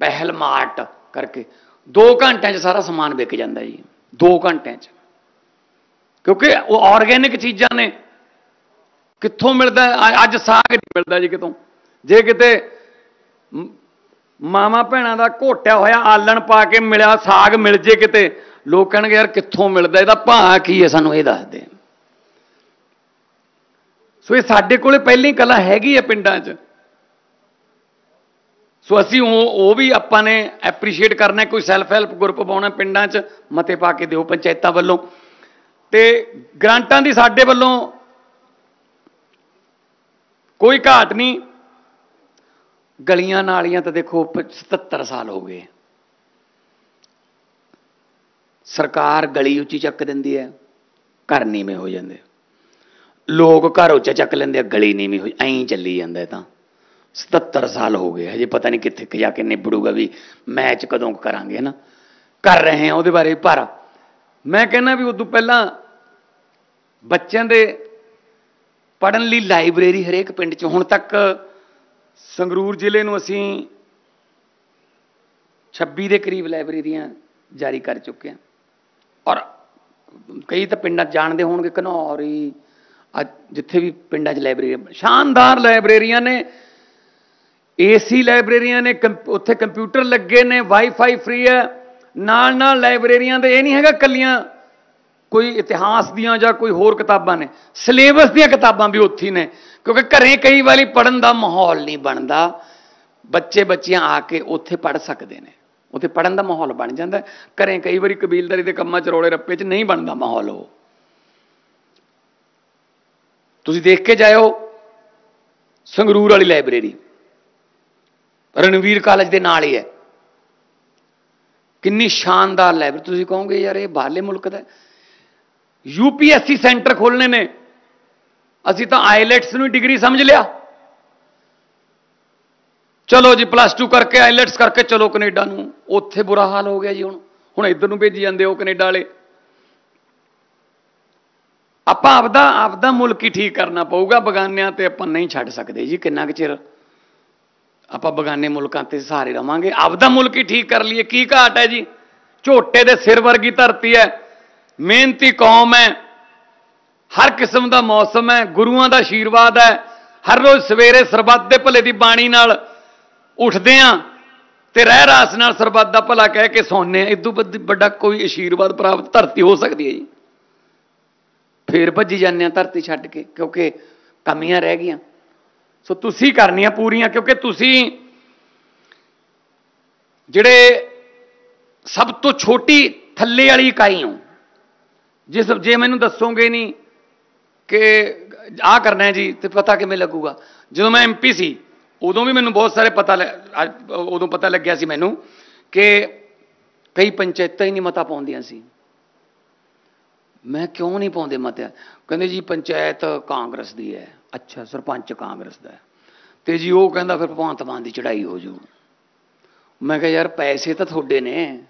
ਪਹਿਲ ਮਾਰਟ ਕਰਕੇ। 2 ਘੰਟਿਆਂ 'ਚ ਸਾਰਾ ਸਮਾਨ ਵਿਕ ਜਾਂਦਾ ਜੀ 2 ਘੰਟਿਆਂ 'ਚ। ਕਿਉਂਕਿ ਉਹ ਆਰਗੇਨਿਕ ਚੀਜ਼ਾਂ ਨੇ। ਕਿੱਥੋਂ ਮਿਲਦਾ ਅੱਜ ਸਾਗ ਨਹੀਂ ਮਿਲਦਾ ਜੀ ਕਿਤੋਂ। ਜੇ ਕਿਤੇ ਮ- ਮਾਵਾਂ ਭੈਣਾਂ ਦਾ ਘੋਟਿਆ ਹੋਇਆ ਆਲਣ ਪਾ ਕੇ ਮਿਲਿਆ, ਸਾਗ ਮਿਲ ਜੇ ਕਿਤੇ। ਲੋਕ ਕਹਿਣਗੇ, ਯਾਰ, ਕਿੱਥੋਂ ਮਿਲਦਾ? ਇਹਦਾ ਭਾਅ ਕੀ ਹੈ? ਸਾਨੂੰ ਇਹ ਦੱਸਦੇ ਸੋ ਇਹ ਸਾਡੇ ਕੋਲੇ ਪਹਿਲੀ ਕਲਾ ਹੈਗੀ ਹੈ ਪਿੰਡਾਂ 'ਚ। ਸੋ ਅਸੀਂ ਉਹ ਉਹ ਵੀ ਆਪਾਂ ਨੇ ਐਪਰੀਸ਼ੀਏਟ ਕਰਨਾ ਕੋਈ ਸੈਲਫ ਹੈਲਪ ਗਰੁੱਪ ਪਾਉਣਾ ਪਿੰਡਾਂ 'ਚ, ਮਤੇ ਪਾ ਕੇ ਦਿਓ ਪੰਚਾਇਤਾਂ ਵੱਲੋਂ। ਤੇ ਗ੍ਰਾਂਟਾਂ ਦੀ ਸਾਡੇ ਵੱਲੋਂ ਕੋਈ ਘਾਟ ਨਹੀਂ ਗਲੀਆਂ ਨਾਲੀਆਂ ਤਾਂ ਦੇਖੋ ਪ- 77 ਸਾਲ ਹੋ ਗਏ। ਸਰਕਾਰ ਗਲੀ ਉੱਚੀ ਚੱਕ ਦਿੰਦੀ ਹੈ, ਘਰ ਨੀਵੇਂ ਹੋ ਜਾਂਦੇ। ਲੋਕ ਘਰ ਉੱਚਾ ਚੱਕ ਲੈਂਦੇ ਆ, ਗਲੀ ਨੀਵੀਂ ਹੋ ਐਂ ਚੱਲੀ ਜਾਂਦਾ ਤਾਂ। 77 ਸਾਲ ਹੋ ਗਏ, ਹਜੇ ਪਤਾ ਨਹੀਂ ਕਿੱਥੇ ਕੁ ਜਾ ਕੇ ਨਿਬੜੂਗਾ ਵੀ ਮੈਚ ਕਦੋਂ ਕੁ ਕਰਾਂਗੇ ਨਾ ਕਰ ਰਹੇ ਆ ਉਹਦੇ ਬਾਰੇ ਪਰ ਮੈਂ ਕਹਿੰਦਾ ਵੀ ਉਦੋਂ ਪਹਿਲਾਂ ਬੱਚਿਆਂ ਦੇ ਪੜਨ ਲਈ ਲਾਇਬ੍ਰੇਰੀ ਹਰੇਕ ਪਿੰਡ 'ਚ, ਹੁਣ ਤੱਕ ਸੰਗਰੂਰ ਜ਼ਿਲ੍ਹੇ ਨੂੰ ਅਸੀਂ 26 ਦੇ ਕਰੀਬ ਲਾਇਬ੍ਰੇਰੀਆਂ ਜਾਰੀ ਕਰ ਚੁੱਕੇ ਹਾਂ। ਔਰ ਕਈ ਤਾਂ ਪਿੰਡਾਂ ਜਾਣਦੇ ਹੋਣਗੇ, ਘਨੌਰੀ ਅੱਜ ਜਿੱਥੇ ਵੀ ਪਿੰਡਾਂ 'ਚ ਲਾਇਬ੍ਰੇਰੀ ਸ਼ਾਨਦਾਰ ਲਾਇਬ੍ਰੇਰੀਆਂ ਨੇ, ਏਸੀ ਲਾਇਬ੍ਰੇਰੀਆਂ ਨੇ, ਕੰਪ- ਉੱਥੇ ਕੰਪਿਊਟਰ ਲੱਗੇ ਨੇ, ਵਾਈਫਾਈ ਫ੍ਰੀ ਹੈ। ਨਾਲ ਨਾਲ ਲਾਇਬ੍ਰੇਰੀਆਂ ਦੇ, ਇਹ ਨਹੀਂ ਹੈਗਾ ਕੱਲੀਆਂ ਕੋਈ ਇਤਿਹਾਸ ਦੀਆਂ ਜਾਂ ਕੋਈ ਹੋਰ ਕਿਤਾਬਾਂ ਨੇ। ਸਿਲੇਬਸ ਦੀਆਂ ਕਿਤਾਬਾਂ ਵੀ ਉੱਥੇ ਨੇ। ਕਿਉਂਕਿ ਘਰੇ ਕਈ ਵਾਰੀ ਪੜਨ ਦਾ ਮਾਹੌਲ ਨਹੀਂ ਬਣਦਾ। ਬੱਚੇ ਬੱਚੀਆਂ ਆ ਕੇ ਉੱਥੇ ਪੜ ਸਕਦੇ ਨੇ। ਉੱਥੇ ਪੜਨ ਦਾ ਮਾਹੌਲ ਬਣ ਜਾਂਦਾ। ਹੈ। ਘਰੇ ਕਈ ਵਾਰੀ ਕਬੀਲਦਾਰੀ ਦੇ ਕੰਮਾਂ 'ਚ ਰੋਲੇ ਰੱਪੇ 'ਚ ਨਹੀਂ ਬਣਦਾ ਮਾਹੌਲ ਉਹ। ਤੁਸੀਂ ਦੇਖ ਕੇ ਜਾਇਓ, ਸੰਗਰੂਰ ਵਾਲੀ ਲਾਇਬ੍ਰੇਰੀ। ਰਣਵੀਰ ਕਾਲਜ ਦੇ ਨਾਲ ਹੀ ਹੈ। ਕਿੰਨੀ ਸ਼ਾਨਦਾਰ ਲਾਇਬ੍ਰੇਰੀ। ਤੁਸੀਂ ਕਹੋਗੇ, ਯਾਰ ਇਹ ਬਾਹਰਲੇ ਮੁਲਕ ਦਾ ਯੂਪੀਐਸਸੀ ਸੈਂਟਰ ਖੋਲਣੇ ਨੇ। ਅਸੀਂ ਤਾਂ ਆਈਲੈਟਸ ਨੂੰ ਡਿਗਰੀ ਸਮਝ ਲਿਆ। ਚਲੋ ਜੀ ਪਲੱਸ 2 ਕਰਕੇ ਆਈਲੈਟਸ ਕਰਕੇ ਚਲੋ ਕੈਨੇਡਾ ਨੂੰ। ਉੱਥੇ ਬੁਰਾ ਹਾਲ ਹੋ ਗਿਆ ਜੀ ਹੁਣ। ਹੁਣ ਇੱਧਰ ਨੂੰ ਭੇਜੀ ਜਾਂਦੇ ਉਹ ਕੈਨੇਡਾ ਵਾਲੇ। ਆਪਾਂ ਆਪਦਾ ਆਪਦਾ ਮੁਲਕ ਹੀ ਠੀਕ ਕਰਨਾ ਪਊਗਾ। ਬਗਾਨਿਆਂ ਤੇ ਆਪਾਂ ਨਹੀਂ ਛੱਡ ਸਕਦੇ ਜੀ ਕਿੰਨਾ ਕੁ ਚਿਰ। ਆਪਾਂ ਬਗਾਨੇ ਮੁਲਕਾਂ ਤੇ ਸਹਾਰੇ ਰਵਾਂਗੇ। ਆਪਦਾ ਮੁਲਕ ਹੀ ਠੀਕ ਕਰ ਲਈਏ। ਕੀ ਘਾਟ ਹੈ ਜੀ? ਝੋਟੇ ਦੇ ਸਿਰ ਵਰਗੀ ਧਰਤੀ ਹੈ। ਮਿਹਨਤੀ ਕੌਮ ਹੈ। ਹਰ ਕਿਸਮ ਦਾ ਮੌਸਮ ਹੈ, ਗੁਰੂਆਂ ਦਾ ਆਸ਼ੀਰਵਾਦ ਹੈ। ਹਰ ਰੋਜ਼ ਸਵੇਰੇ ਸਰਬੱਤ ਦੇ ਭਲੇ ਦੀ ਬਾਣੀ ਨਾਲ ਉੱਠਦੇ ਆਂ ਤੇ ਰਹਿ ਰਾਸ ਨਾਲ ਸਰਬੱਤ ਦਾ ਭਲਾ ਕਹਿ ਕੇ ਸੌਂਦੇ ਆ ਇਦੋਂ ਵੱਡਾ ਕੋਈ ਆਸ਼ੀਰਵਾਦ ਪ੍ਰਾਪਤ ਧਰਤੀ ਹੋ ਸਕਦੀ ਹੈ ਜੀ। ਫੇਰ ਭੱਜੀ ਜਾਂਦੇ ਆ ਧਰਤੀ ਛੱਡ ਕੇ, ਕਿਉਂਕਿ ਕਮੀਆਂ ਰਹਿ ਗਈਆਂ। ਸੋ ਤੁਸੀਂ ਕਰਨੀਆਂ ਪੂਰੀਆਂ, ਕਿਉਂਕਿ ਤੁਸੀਂ ਜਿਹੜੇ ਸਭ ਤੋਂ ਛੋਟੀ ਥੱਲੇ ਵਾਲੀ ਇਕਾਈ ਹੋ। ਜਿਸ ਜੇ ਮੈਨੂੰ ਦੱਸੋਗੇ ਨਹੀਂ ਕਿ ਆਹ ਕਰਨਾ ਹੈ ਜੀ ਤੇ ਪਤਾ ਕਿਵੇਂ ਲੱਗੂਗਾ। ਜਦੋਂ ਮੈਂ ਐਮਪੀ ਸੀ, ਉਦੋਂ ਵੀ ਮੈਨੂੰ ਬਹੁਤ ਸਾਰੇ ਪਤਾ ਲੱਗ- ਉਦੋਂ ਪਤਾ ਲੱਗਿਆ ਸੀ ਮੈਨੂੰ ਕਿ ਕਈ ਪੰਚਾਇਤਾਂ ਹੀ ਨਹੀਂ ਮਤਾ ਪਾਉਂਦੀਆਂ ਸੀ। ਮੈਂ ਕਿਉਂ ਨਹੀਂ ਪਾਉਂਦੇ ਮਤਾ? ਕਹਿੰਦੇ ਜੀ ਪੰਚਾਇਤ ਕਾਂਗਰਸ ਦੀ ਹੈ। ਅੱਛਾ, ਸਰਪੰਚ ਕਾਂਗਰਸ ਦਾ ਹੈ। ਤੇ ਜੀ ਉਹ ਕਹਿੰਦਾ ਫਿਰ ਭਗਵੰਤ ਮਾਨ ਦੀ ਚੜ੍ਹਾਈ ਹੋ ਜੂ। ਮੈਂ ਕਿਹਾ ਯਾਰ ਪੈਸੇ ਤਾਂ ਤੁਹਾਡੇ ਨੇ।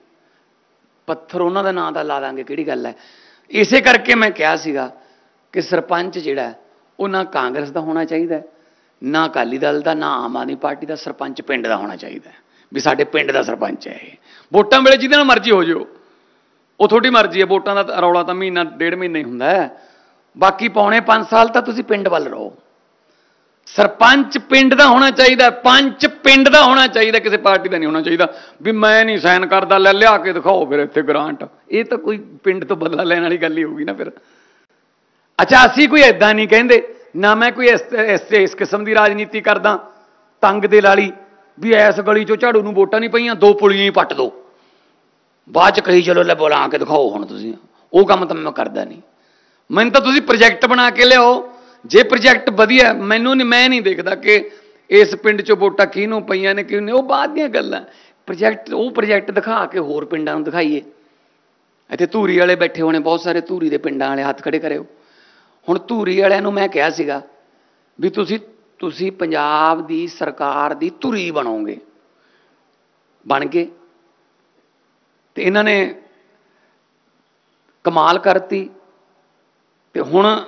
ਪੱਥਰ ਉਹਨਾਂ ਦਾ ਨਾਂ ਦਾ ਲਾ ਦਾਂਗੇ, ਕਿਹੜੀ ਗੱਲ ਹੈ? ਇਸੇ ਕਰਕੇ ਮੈਂ ਕਿਹਾ ਸੀਗਾ ਕਿ ਸਰਪੰਚ ਜਿਹੜਾ ਉਹ ਨਾ ਕਾਂਗਰਸ ਦਾ ਹੋਣਾ ਚਾਹੀਦਾ ਨਾ ਅਕਾਲੀ ਦਲ ਦਾ, ਨਾ ਆਮ ਆਦਮੀ ਪਾਰਟੀ ਦਾ, ਸਰਪੰਚ ਪਿੰਡ ਦਾ ਹੋਣਾ ਚਾਹੀਦਾ ਵੀ ਸਾਡੇ ਪਿੰਡ ਦਾ ਸਰਪੰਚ ਹੈ ਇਹ। ਵੋਟਾਂ ਵੇਲੇ ਜਿਹਦੇ ਨਾਲ ਮਰਜ਼ੀ ਹੋ ਜਿਓ। ਉਹ ਤੁਹਾਡੀ ਮਰਜ਼ੀ ਹੈ, ਵੋਟਾਂ ਦਾ ਰੌਲਾ ਤਾਂ ਮਹੀਨਾ, ਡੇਢ ਮਹੀਨਾ ਹੀ ਹੁੰਦਾ ਹੈ। ਬਾਕੀ ਪੌਣੇ 5 ਸਾਲ ਤਾਂ ਤੁਸੀਂ ਪਿੰਡ ਵੱਲ ਰਹੋ। ਸਰਪੰਚ ਪਿੰਡ ਦਾ ਹੋਣਾ ਚਾਹੀਦਾ ਪੰਚ ਪਿੰਡ ਦਾ ਹੋਣਾ ਚਾਹੀਦਾ, ਕਿਸੇ ਪਾਰਟੀ ਦਾ ਨਹੀਂ ਹੋਣਾ ਚਾਹੀਦਾ। ਵੀ ਮੈਂ ਨਹੀਂ ਸਾਈਨ ਕਰਦਾ, ਲੈ ਲਿਆ ਕੇ ਦਿਖਾਓ ਫਿਰ ਇੱਥੇ ਗ੍ਰਾਂਟ। ਇਹ ਤਾਂ ਕੋਈ ਪਿੰਡ ਤੋਂ ਬਦਲਾ ਲੈਣ ਵਾਲੀ ਗੱਲ ਹੀ ਹੋਊਗੀ ਨਾ ਫਿਰ। ਅੱਛਾ, ਅਸੀਂ ਕੋਈ ਐਦਾਂ ਨਹੀਂ ਕਹਿੰਦੇ। ਨਾ ਮੈਂ ਕੋਈ ਇਸ ਇਸ ਇਸ ਕਿਸਮ ਦੀ ਰਾਜਨੀਤੀ ਕਰਦਾ। ਤੰਗ ਦੇ ਲਾਲੀ ਵੀ ਐਸ ਗਲੀ ਚੋਂ ਝਾੜੂ ਨੂੰ ਵੋਟਾਂ ਨਹੀਂ ਪਈਆਂ, ਦੋ ਪੁਲੀਆਂ ਹੀ ਪੱਟ ਦੋ। ਬਾਅਦ ਚ ਕਹੀ, ਚਲੋ, ਲੈ ਬੁਲਾ ਕੇ ਦਿਖਾਓ ਹੁਣ ਤੁਸੀਂ। ਉਹ ਕੰਮ ਤਾਂ ਮੈਂ ਕਰਦਾ ਨਹੀਂ। ਮੈਨੂੰ ਤਾਂ ਤੁਸੀਂ ਪ੍ਰੋਜੈਕਟ ਬਣਾ ਕੇ ਲਿਆਓ। ਜੇ ਪ੍ਰੋਜੈਕਟ ਵਧੀਆ ਮੈਨੂੰ ਨਹੀਂ ਮੈਂ ਨਹੀਂ ਦੇਖਦਾ ਕਿ ਇਸ ਪਿੰਡ ਚੋਂ ਵੋਟਾਂ ਕਿਹਨੂੰ ਪਈਆਂ ਨੇ, ਕਿਹਨੂੰ ਉਹ ਬਾਅਦ ਦੀਆਂ ਗੱਲਾਂ। ਪ੍ਰੋਜੈਕਟ ਉਹ ਪ੍ਰੋਜੈਕਟ ਦਿਖਾ ਕੇ ਹੋਰ ਪਿੰਡਾਂ ਨੂੰ ਦਿਖਾਈਏ। ਇੱਥੇ ਧੂਰੀ ਵਾਲੇ ਬੈਠੇ ਹੋਣੇ, ਬਹੁਤ ਸਾਰੇ ਧੂਰੀ ਦੇ ਪਿੰਡਾਂ ਵਾਲੇ ਹੱਥ ਖੜੇ ਕਰਿਓ। ਹੁਣ ਧੂਰੀ ਵਾਲਿਆਂ ਨੂੰ ਮੈਂ ਕਿਹਾ ਸੀਗਾ ਵੀ ਤੁਸੀਂ ਤੁਸੀਂ ਪੰਜਾਬ ਦੀ ਸਰਕਾਰ ਦੀ ਧੁਰੀ ਬਣੋਗੇ। ਬਣ ਗਏ। ਤੇ ਇਹਨਾਂ ਨੇ ਕਮਾਲ ਕਰਤੀ। ਤੇ ਹੁਣ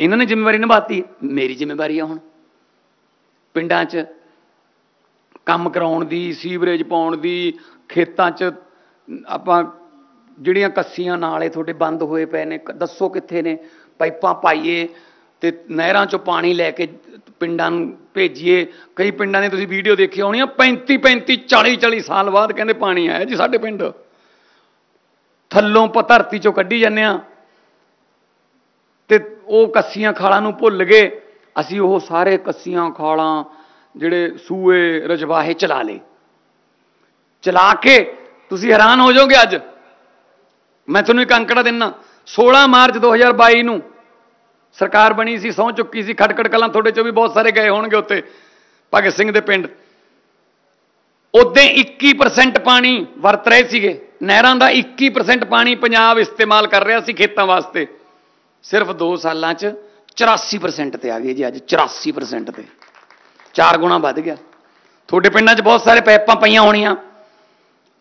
ਇਹਨਾਂ ਨੇ ਜ਼ਿੰਮੇਵਾਰੀ ਨਿਭਾਤੀ। ਮੇਰੀ ਜ਼ਿੰਮੇਵਾਰੀ ਆ ਹੁਣ। ਪਿੰਡਾਂ 'ਚ ਕੰਮ ਕਰਾਉਣ ਦੀ, ਸੀਵਰੇਜ ਪਾਉਣ ਦੀ, ਖੇਤਾਂ 'ਚ ਆਪਾਂ ਜਿਹੜੀਆਂ ਕੱਸੀਆਂ ਨਾਲੇ ਤੁਹਾਡੇ ਬੰਦ ਹੋਏ ਪਏ ਨੇ ਦੱਸੋ ਕਿੱਥੇ ਨੇ। ਪਾਈਪਾਂ ਪਾਈਏ ਤੇ ਨਹਿਰਾਂ 'ਚੋਂ ਪਾਣੀ ਲੈ ਕੇ ਪਿੰਡਾਂ ਨੂੰ ਭੇਜੀਏ। ਕਈ ਪਿੰਡਾਂ ਨੇ ਤੁਸੀਂ ਵੀਡੀਓ ਦੇਖੀ ਹੋਣੀ ਆ 35 35 40 40 ਸਾਲ ਬਾਅਦ ਕਹਿੰਦੇ ਪਾਣੀ ਆਇਆ ਜੀ ਸਾਡੇ ਪਿੰਡ। ਥੱਲੋਂ ਪ ਧਰਤੀ 'ਚੋਂ ਕੱਢੀ ਜਾਂਦੇ ਆ। ਤੇ ਉਹ ਕੱਸੀਆਂ ਖਾਲਾਂ ਨੂੰ ਭੁੱਲ ਗਏ। ਅਸੀਂ ਉਹ ਸਾਰੇ ਕੱਸੀਆਂ ਖਾਲਾਂ ਜਿਹੜੇ ਸੂਏ, ਰਜਵਾਹੇ ਚਲਾ ਲਏ। ਚਲਾ ਕੇ ਤੁਸੀਂ ਹੈਰਾਨ ਹੋ ਜਾਓਗੇ ਅੱਜ। ਮੈਂ ਤੁਹਾਨੂੰ ਇੱਕ ਅੰਕੜਾ ਦਿੰਨਾ 16 ਮਾਰਚ 2022 ਨੂੰ ਸਰਕਾਰ ਬਣੀ ਸੀ, ਸਹੁੰ ਚੁੱਕੀ ਸੀ, ਖਟਕੜ ਕਲਾਂ ਤੁਹਾਡੇ ਚੋਂ ਵੀ ਬਹੁਤ ਸਾਰੇ ਗਏ ਹੋਣਗੇ ਉੱਤੇ ਭਗਤ ਸਿੰਘ ਦੇ ਪਿੰਡ। ਉਦੋਂ 21% ਪਾਣੀ ਵਰਤ ਰਹੇ ਸੀਗੇ। ਨਹਿਰਾਂ ਦਾ 21% ਪਾਣੀ ਪੰਜਾਬ ਇਸਤੇਮਾਲ ਕਰ ਰਿਹਾ ਸੀ ਖੇਤਾਂ ਵਾਸਤੇ। ਸਿਰਫ 2 ਸਾਲਾਂ 'ਚ 84% ਤੇ ਆ ਗਏ ਜੀ ਅੱਜ 84% ਤੇ। ਚਾਰ ਗੁਣਾ ਵੱਧ ਗਿਆ। ਤੁਹਾਡੇ ਪਿੰਡਾਂ 'ਚ ਬਹੁਤ ਸਾਰੇ ਪੈਪਾਂ ਪਈਆਂ ਹੋਣੀਆਂ।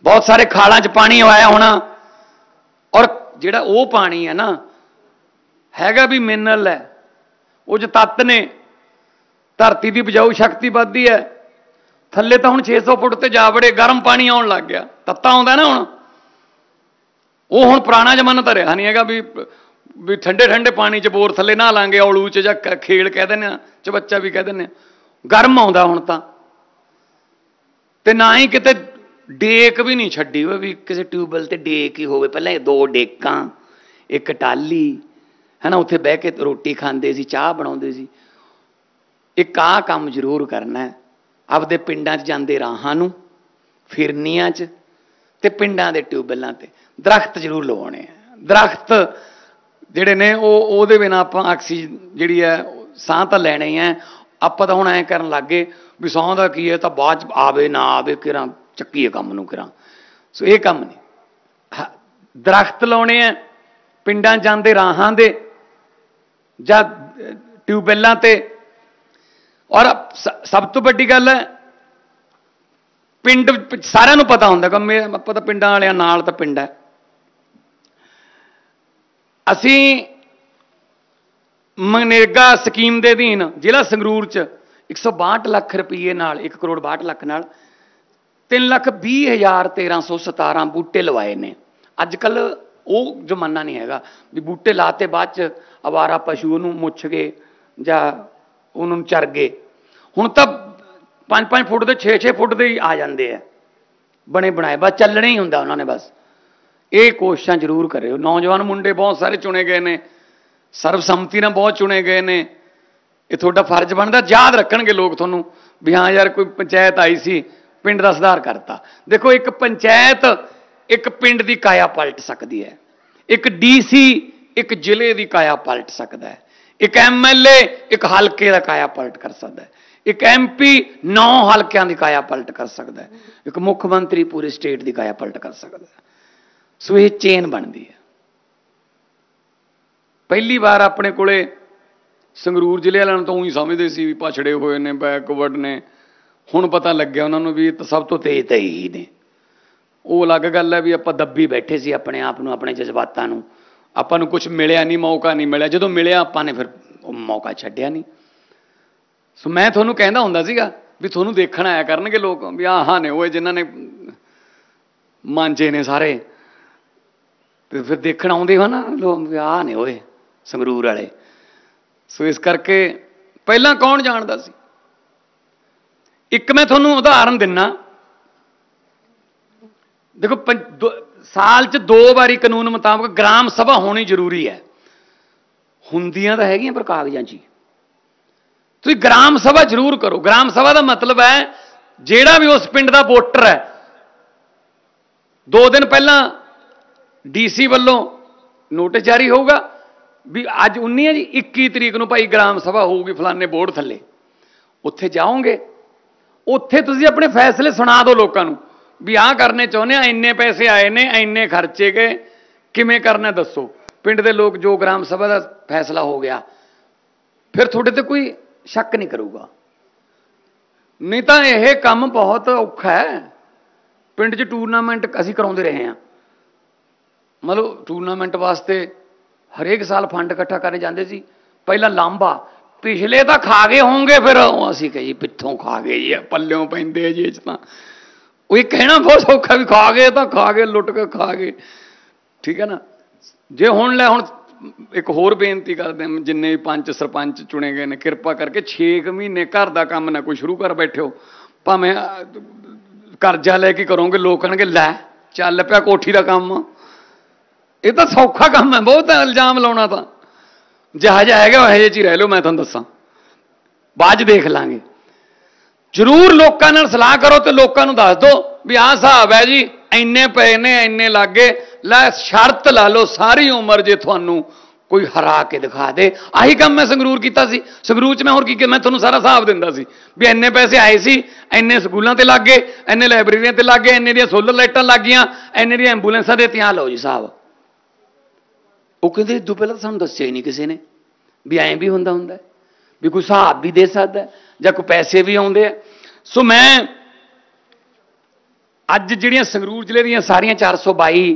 ਬਹੁਤ ਸਾਰੇ ਖਾਲਾਂ 'ਚ ਪਾਣੀ ਆਇਆ ਹੋਣਾ। ਔਰ ਜਿਹੜਾ ਉਹ ਪਾਣੀ ਹੈ ਨਾ ਹੈਗਾ ਵੀ ਮਿਨਰਲ ਹੈ। ਉਹ 'ਚ ਤੱਤ ਨੇ, ਧਰਤੀ ਦੀ ਬਜਾਊ ਸ਼ਕਤੀ ਵੱਧਦੀ ਹੈ। ਥੱਲੇ ਤਾਂ ਹੁਣ 600 ਫੁੱਟ ਤੇ ਜਾ ਵੜੇ, ਗਰਮ ਪਾਣੀ ਆਉਣ ਲੱਗ ਗਿਆ। ਤੱਤਾ ਆਉਂਦਾ ਨਾ ਹੁਣ। ਉਹ ਹੁਣ ਪੁਰਾਣਾ ਜ਼ਮਾਨਾ ਤਾਂ ਰਿਹਾ ਨਹੀਂ ਹੈਗਾ ਵੀ ਵੀ ਠੰਡੇ ਠੰਡੇ ਪਾਣੀ 'ਚ ਬੋਰ ਥੱਲੇ ਨਹਾ ਲਾਂਗੇ, ਔਲੂ 'ਚ ਜਾਂ ਕ- ਖੇਲ ਕਹਿ ਦਿੰਦੇ ਆ ਬੱਚਾ ਵੀ ਕਹਿ ਦਿੰਦੇ ਆ ਗਰਮ ਆਉਂਦਾ ਹੁਣ ਤਾਂ। ਤੇ ਨਾ ਹੀ ਕਿਤੇ ਡੇਕ ਵੀ ਨਹੀਂ ਛੱਡੀ ਹੋਵੇ, ਵੀ ਕਿਸੇ ਟਿਊਬਵੈਲ ਤੇ ਡੇਕ ਹੀ ਹੋਵੇ। ਪਹਿਲਾਂ ਇਹ ਦੋ ਡੇਕਾਂ, ਇੱਕ ਟਾਲੀ ਹੈਨਾ ਉੱਥੇ ਬਹਿ ਕੇ ਰੋਟੀ ਖਾਂਦੇ ਸੀ, ਚਾਹ ਬਣਾਉਂਦੇ ਸੀ। ਇੱਕ ਆ ਕੰਮ ਜ਼ਰੂਰ ਕਰਨਾ ਹੈ। ਆਪਦੇ ਪਿੰਡਾਂ 'ਚ ਜਾਂਦੇ ਰਾਹਾਂ ਨੂੰ, ਫਿਰਨੀਆਂ 'ਚ ਤੇ ਪਿੰਡਾਂ ਦੇ ਟਿਊਬਵੈਲਾਂ ਤੇ। ਦਰਖਤ ਜ਼ਰੂਰ ਲਵਾਉਣੇ ਆ। ਦਰਖਤ ਜਿਹੜੇ ਨੇ, ਉਹ, ਉਹਦੇ ਬਿਨਾ ਆਪਾਂ ਆਕਸੀਜਨ ਜਿਹੜੀ ਹੈ, ਸਾਹ ਤਾਂ ਲੈਣੀ ਹੈ ਆਪਾਂ ਤਾਂ ਹੁਣ ਐਂ ਕਰਨ ਲੱਗੇ ਵੀ ਸਾਹ ਦਾ ਕੀ ਹੈ, ਤਾਂ ਬਾਅਦ ਚ ਆਵੇ, ਨਾ ਆਵੇ, ਕਿਰਾਂ ਚੱਕੀਏ ਕੰਮ ਨੂੰ ਕਿਰਾਂ। ਸੋ ਇਹ ਕੰਮ ਨਹੀਂ। ਹ- ਦਰਖਤ ਲਾਉਣੇ ਆ, ਪਿੰਡਾਂ ਜਾਂਦੇ ਰਾਹਾਂ ਦੇ ਜਾਂ ਅਹ, ਟਿਊਬਵੈਲਾਂ ਤੇ। ਔਰ ਸ- ਸਭ ਤੋਂ ਵੱਡੀ ਗੱਲ ਹੈ ਪਿੰਡ ਸਾਰਿਆਂ ਨੂੰ ਪਤਾ ਹੁੰਦਾ ਕਿ ਮੈਂ ਆਪਾਂ ਤਾਂ ਪਿੰਡਾਂ ਵਾਲਿਆਂ ਨਾਲ ਤਾਂ ਪਿੰਡ ਹੈ। ਅਸੀਂ ਮਨਰੇਗਾ ਸਕੀਮ ਦੇ ਅਧੀਨ ਜ਼ਿਲ੍ਹਾ ਸੰਗਰੂਰ ਚ 162 ਲੱਖ ਰੁਪਏ ਨਾਲ 1 ਕਰੋੜ 62 ਲੱਖ ਨਾਲ 3 ਲੱਖ 20 ਹਜ਼ਾਰ 1317 ਬੂਟੇ ਲਵਾਏ ਨੇ। ਅੱਜ ਕੱਲ ਉਹ ਜ਼ਮਾਨਾ ਨਹੀਂ ਹੈਗਾ ਵੀ ਬੂਟੇ ਲਾਤੇ ਬਾਅਦ ਚ ਅਵਾਰਾ ਪਸ਼ੂ ਉਹਨੂੰ ਮੁੱਛ ਗਏ ਜਾਂ ਉਹਨਾਂ ਨੂੰ ਚਰ ਗਏ। ਹੁਣ ਤਾਂ 5-5 ਫੁੱਟ ਦੇ 6-6 ਫੁੱਟ ਦੇ ਹੀ ਆ ਜਾਂਦੇ ਆ। ਬਣੇ ਬਣਾਏ, ਬਸ ਚੱਲਣਾ ਹੀ ਹੁੰਦਾ ਉਹਨਾਂ ਨੇ ਬਸ। ਇਹ ਕੋਸ਼ਿਸ਼ਾਂ ਜ਼ਰੂਰ ਕਰਿਓ। ਨੌਜਵਾਨ ਮੁੰਡੇ ਬਹੁਤ ਸਾਰੇ ਚੁਣੇ ਗਏ ਨੇ। ਸਰਬਸੰਮਤੀ ਨਾਲ ਬਹੁਤ ਚੁਣੇ ਗਏ ਨੇ। ਇਹ ਤੁਹਾਡਾ ਫਰਜ਼ ਬਣਦਾ, ਯਾਦ ਰੱਖਣਗੇ ਲੋਕ ਤੁਹਾਨੂੰ ਵੀ ਹਾਂ ਯਾਰ ਕੋਈ ਪੰਚਾਇਤ ਆਈ ਸੀ, ਪਿੰਡ ਦਾ ਸੁਧਾਰ ਕਰਤਾ। ਦੇਖੋ ਇੱਕ ਪੰਚਾਇਤ ਇੱਕ ਪਿੰਡ ਦੀ ਕਾਇਆ ਪਲਟ ਸਕਦੀ ਹੈ। ਇੱਕ ਡੀਸੀ ਇੱਕ ਜ਼ਿਲ੍ਹੇ ਦੀ ਕਾਇਆ ਪਲਟ ਸਕਦਾ ਹੈ। ਇੱਕ ਐਮਐਲਏ ਇੱਕ ਹਲਕੇ ਦਾ ਕਾਇਆ ਪਲਟ ਕਰ ਸਕਦਾ ਹੈ। ਇੱਕ ਐਮਪੀ ਨੌ ਹਲਕਿਆਂ ਦੀ ਕਾਇਆ ਪਲਟ ਕਰ ਸਕਦਾ ਹੈ। ਇੱਕ ਮੁੱਖ ਮੰਤਰੀ ਪੂਰੇ ਸਟੇਟ ਦੀ ਕਾਇਆ ਪਲਟ ਕਰ ਸਕਦਾ ਹੈ। ਸੋ ਇਹ ਚੇਨ ਬਣਦੀ ਹੈ। ਪਹਿਲੀ ਵਾਰ ਆਪਣੇ ਕੋਲੇ ਸੰਗਰੂਰ ਜ਼ਿਲ੍ਹੇ ਵਾਲਿਆਂ ਨੂੰ ਤਾਂ ਉਹੀ ਸਮਝਦੇ ਸੀ ਵੀ ਪਛੜੇ ਹੋਏ ਨੇ ਬੈਕਵਰਡ ਨੇ। ਹੁਣ ਪਤਾ ਲੱਗਿਆ ਉਹਨਾਂ ਨੂੰ ਵੀ ਇਹ ਤਾਂ ਸਭ ਤੋਂ ਤੇਜ਼ ਤਾਂ ਇਹੀ ਨੇ। ਉਹ ਅਲੱਗ ਗੱਲ ਹੈ ਵੀ ਆਪਾਂ ਦੱਬੀ ਬੈਠੇ ਸੀ ਆਪਣੇ ਆਪ ਨੂੰ, ਆਪਣੇ ਜਜ਼ਬਾਤਾਂ ਨੂੰ। ਆਪਾਂ ਨੂੰ ਕੁਝ ਮਿਲਿਆ ਨਹੀਂ, ਮੌਕਾ ਨਹੀਂ ਮਿਲਿਆ। ਜਦੋਂ ਮਿਲਿਆ, ਆਪਾਂ ਨੇ ਫਿਰ ਉਹ ਮੌਕਾ ਛੱਡਿਆ ਨਹੀਂ। ਸੋ ਮੈਂ ਤੁਹਾਨੂੰ ਕਹਿੰਦਾ ਹੁੰਦਾ ਸੀਗਾ ਵੀ ਤੁਹਾਨੂੰ ਦੇਖਣ ਆਇਆ ਕਰਨਗੇ ਲੋਕ ਵੀ ਆਹ ਨੇ ਉਹ ਜਿਨ੍ਹਾਂ ਨੇ ਮਾਂਜੇ ਨੇ ਸਾਰੇ। ਤੇ ਫਿਰ ਦੇਖਣ ਆਉਂਦੇ ਹੋ ਨਾ ਲੋਕ ਵੀ ਆਹ ਨੇ ਓਏ ਸੰਗਰੂਰ ਵਾਲੇ। ਸੋ ਇਸ ਕਰਕੇ ਪਹਿਲਾਂ ਕੌਣ ਜਾਣਦਾ ਸੀ? ਇੱਕ ਮੈਂ ਤੁਹਾਨੂੰ ਉਦਾਹਰਨ ਦਿੰਨਾ। ਦੇਖੋ ਪੰਜ- ਸਾਲ 'ਚ ਦੋ ਵਾਰੀ ਕਾਨੂੰਨ ਮੁਤਾਬਕ ਗ੍ਰਾਮ ਸਭਾ ਹੋਣੀ ਜ਼ਰੂਰੀ ਹੈ। ਹੁੰਦੀਆਂ ਤਾਂ ਹੈਗੀਆਂ ਪਰ ਕਾਗਜ਼ਾਂ 'ਚ ਤੁਸੀਂ ਗ੍ਰਾਮ ਸਭਾ ਜ਼ਰੂਰ ਕਰੋ। ਗ੍ਰਾਮ ਸਭਾ ਦਾ ਮਤਲਬ ਹੈ, ਜਿਹੜਾ ਵੀ ਉਸ ਪਿੰਡ ਦਾ ਵੋਟਰ ਹੈ, ਦੋ ਦਿਨ ਪਹਿਲਾਂ ਡੀਸੀ ਵੱਲੋਂ ਨੋਟਿਸ ਜਾਰੀ ਹੋਊਗਾ ਵੀ ਅੱਜ 19 ਹੈ ਜੀ 21 ਤਰੀਕ ਨੂੰ ਭਾਈ ਗ੍ਰਾਮ ਸਭਾ ਹੋਊਗੀ ਫਲਾਣੇ ਬੋਰਡ ਥੱਲੇ। ਉੱਥੇ ਜਾਓਗੇ। ਉੱਥੇ ਤੁਸੀਂ ਆਪਣੇ ਫੈਸਲੇ ਸੁਣਾ ਦਿਓ ਲੋਕਾਂ ਨੂੰ। ਵੀ ਆਹ ਕਰਨੇ ਚਾਹੁੰਦੇ ਆ, ਇੰਨੇ ਪੈਸੇ ਆਏ ਨੇ, ਇੰਨੇ ਖਰਚੇ ਗਏ। ਕਿਵੇਂ ਕਰਨਾ ਦੱਸੋ? ਪਿੰਡ ਦੇ ਲੋਕ ਜੋ ਗ੍ਰਾਮ ਸਭਾ ਦਾ ਫੈਸਲਾ ਹੋ ਗਿਆ, ਫਿਰ ਤੁਹਾਡੇ ਤੇ ਕੋਈ ਸ਼ੱਕ ਨਹੀਂ ਕਰੂਗਾ? ਨਹੀਂ ਤਾਂ ਇਹ ਕੰਮ ਬਹੁਤ ਔਖਾ ਹੈ। ਪਿੰਡ 'ਚ ਟੂਰਨਾਮੈਂਟ ਅਸੀਂ ਕਰਾਉਂਦੇ ਰਹੇ ਹਾਂ। ਮਤਲਬ ਟੂਰਨਾਮੈਂਟ ਵਾਸਤੇ ਹਰੇਕ ਸਾਲ ਫੰਡ ਇਕੱਠਾ ਕਰਨ ਜਾਂਦੇ ਸੀ। ਪਹਿਲਾਂ ਲਾਂਬਾ, ਪਿਛਲੇ ਤਾਂ ਖਾ ਗਏ ਹੋਣਗੇ, ਫਿਰ ਅਸੀਂ ਕਹੀ ਪਿੱਥੋਂ ਖਾ ਗਏ ਜੀ, ਪੱਲਿਓਂ ਪੈਂਦੇ ਆ ਜੀ, ਇਹ ਤਾਂ। ਉਹ ਇਹ ਕਹਿਣਾ ਬਹੁਤ ਸੌਖਾ ਵੀ ਖਾ ਗਏ ਤਾਂ ਖਾ ਗਏ, ਲੁੱਟ ਕੇ ਖਾ ਗਏ। ਠੀਕ ਹੈ ਨਾ? ਜੇ ਹੁਣ ਲੈ ਹੁਣ ਇੱਕ ਹੋਰ ਬੇਨਤੀ ਕਰਦੇ ਹਾਂ, ਜਿੰਨੇ ਵੀ ਪੰਚ ਸਰਪੰਚ ਚੁਣੇ ਗਏ ਨੇ, ਕਿਰਪਾ ਕਰਕੇ 6 ਮਹੀਨੇ ਘਰ ਦਾ ਕੰਮ ਨਾ ਕੋਈ ਸ਼ੁਰੂ ਕਰ ਬੈਠਿਓ। ਭਾਵੇਂ ਕਰਜ਼ਾ ਲੈ ਕੇ ਕਰੋਗੇ, ਲੋਕ ਲੈ, ਚੱਲ ਪਿਆ ਕੋਠੀ ਦਾ ਕੰਮ। ਇਹ ਤਾਂ ਸੌਖਾ ਕੰਮ ਹੈ, ਬਹੁਤ ਇਲਜ਼ਾਮ ਲਾਉਣਾ ਤਾਂ। ਜਹਾਜ਼ ਹੈਗਾ, ਉਹ ਜਿਹੇ ਚ ਰਹਿ ਲਓ, ਮੈਂ ਤੁਹਾਨੂੰ ਦੱਸਾਂ। ਬਾਅਦ 'ਚ ਦੇਖ ਲਾਂਗੇ। ਜ਼ਰੂਰ ਲੋਕਾਂ ਨਾਲ ਸਲਾਹ ਕਰੋ ਤੇ ਲੋਕਾਂ ਨੂੰ ਦੱਸ ਦਿਓ ਵੀ ਆਹ ਹਿਸਾਬ ਹੈ ਜੀ, ਇੰਨੇ ਪਏ ਨੇ, ਇੰਨੇ ਲੱਗੇ। ਲੈ, ਸ਼ਰਤ ਲਾ ਲਓ, ਸਾਰੀ ਉਮਰ ਜੇ ਤੁਹਾਨੂੰ ਕੋਈ ਹਰਾ ਕੇ ਦਿਖਾ ਦੇ। ਆਹੀ ਕੰਮ ਮੈਂ ਸੰਗਰੂਰ ਕੀਤਾ ਸੀ। ਸੰਗਰੂਰ ਚ ਮੈਂ ਹੋਰ ਕੀ ਕੀਤਾ? ਮੈਂ ਤੁਹਾਨੂੰ ਸਾਰਾ ਹਿਸਾਬ ਦਿੰਦਾ ਸੀ ਵੀ ਇੰਨੇ ਪੈਸੇ ਆਏ ਸੀ, ਇੰਨੇ ਸਕੂਲਾਂ ਤੇ ਲੱਗ, ਇੰਨੇ ਲਾਇਬ੍ਰੇਰੀਆਂ ਤੇ ਲੱਗ, ਇੰਨੇ ਦੀਆਂ ਸੋਲਰ ਲਾਈਟਾਂ ਲੱਗ ਗਈਆਂ ਇੰਨੇ ਦੀਆਂ ਐਂਬੂਲੈਂਸਾਂ ਦੇ ਤਿਆਂ ਲਓ ਜੀ ਸਾਹਿਬ ਉਹ ਕਹਿੰਦੇ, ਇਦੋਂ ਪਹਿਲਾਂ ਤਾਂ ਸਾਨੂੰ ਦੱਸਿਆ ਹੀ ਨਹੀਂ ਕਿਸੇ ਨੇ ਵੀ ਐਂ ਵੀ ਹੁੰਦਾ ਹੁੰਦਾ ਵੀ ਕੋਈ ਹਿਸਾਬ ਵੀ ਦੇ ਸਕਦਾ ਜਾਂ ਕੋਈ ਪੈਸੇ ਵੀ ਆਉਂਦੇ ਆ। ਸੋ ਮੈਂ ਅੱਜ ਜਿਹੜੀਆਂ ਸੰਗਰੂਰ ਜ਼ਿਲ੍ਹੇ ਦੀਆਂ ਸਾਰੀਆਂ 422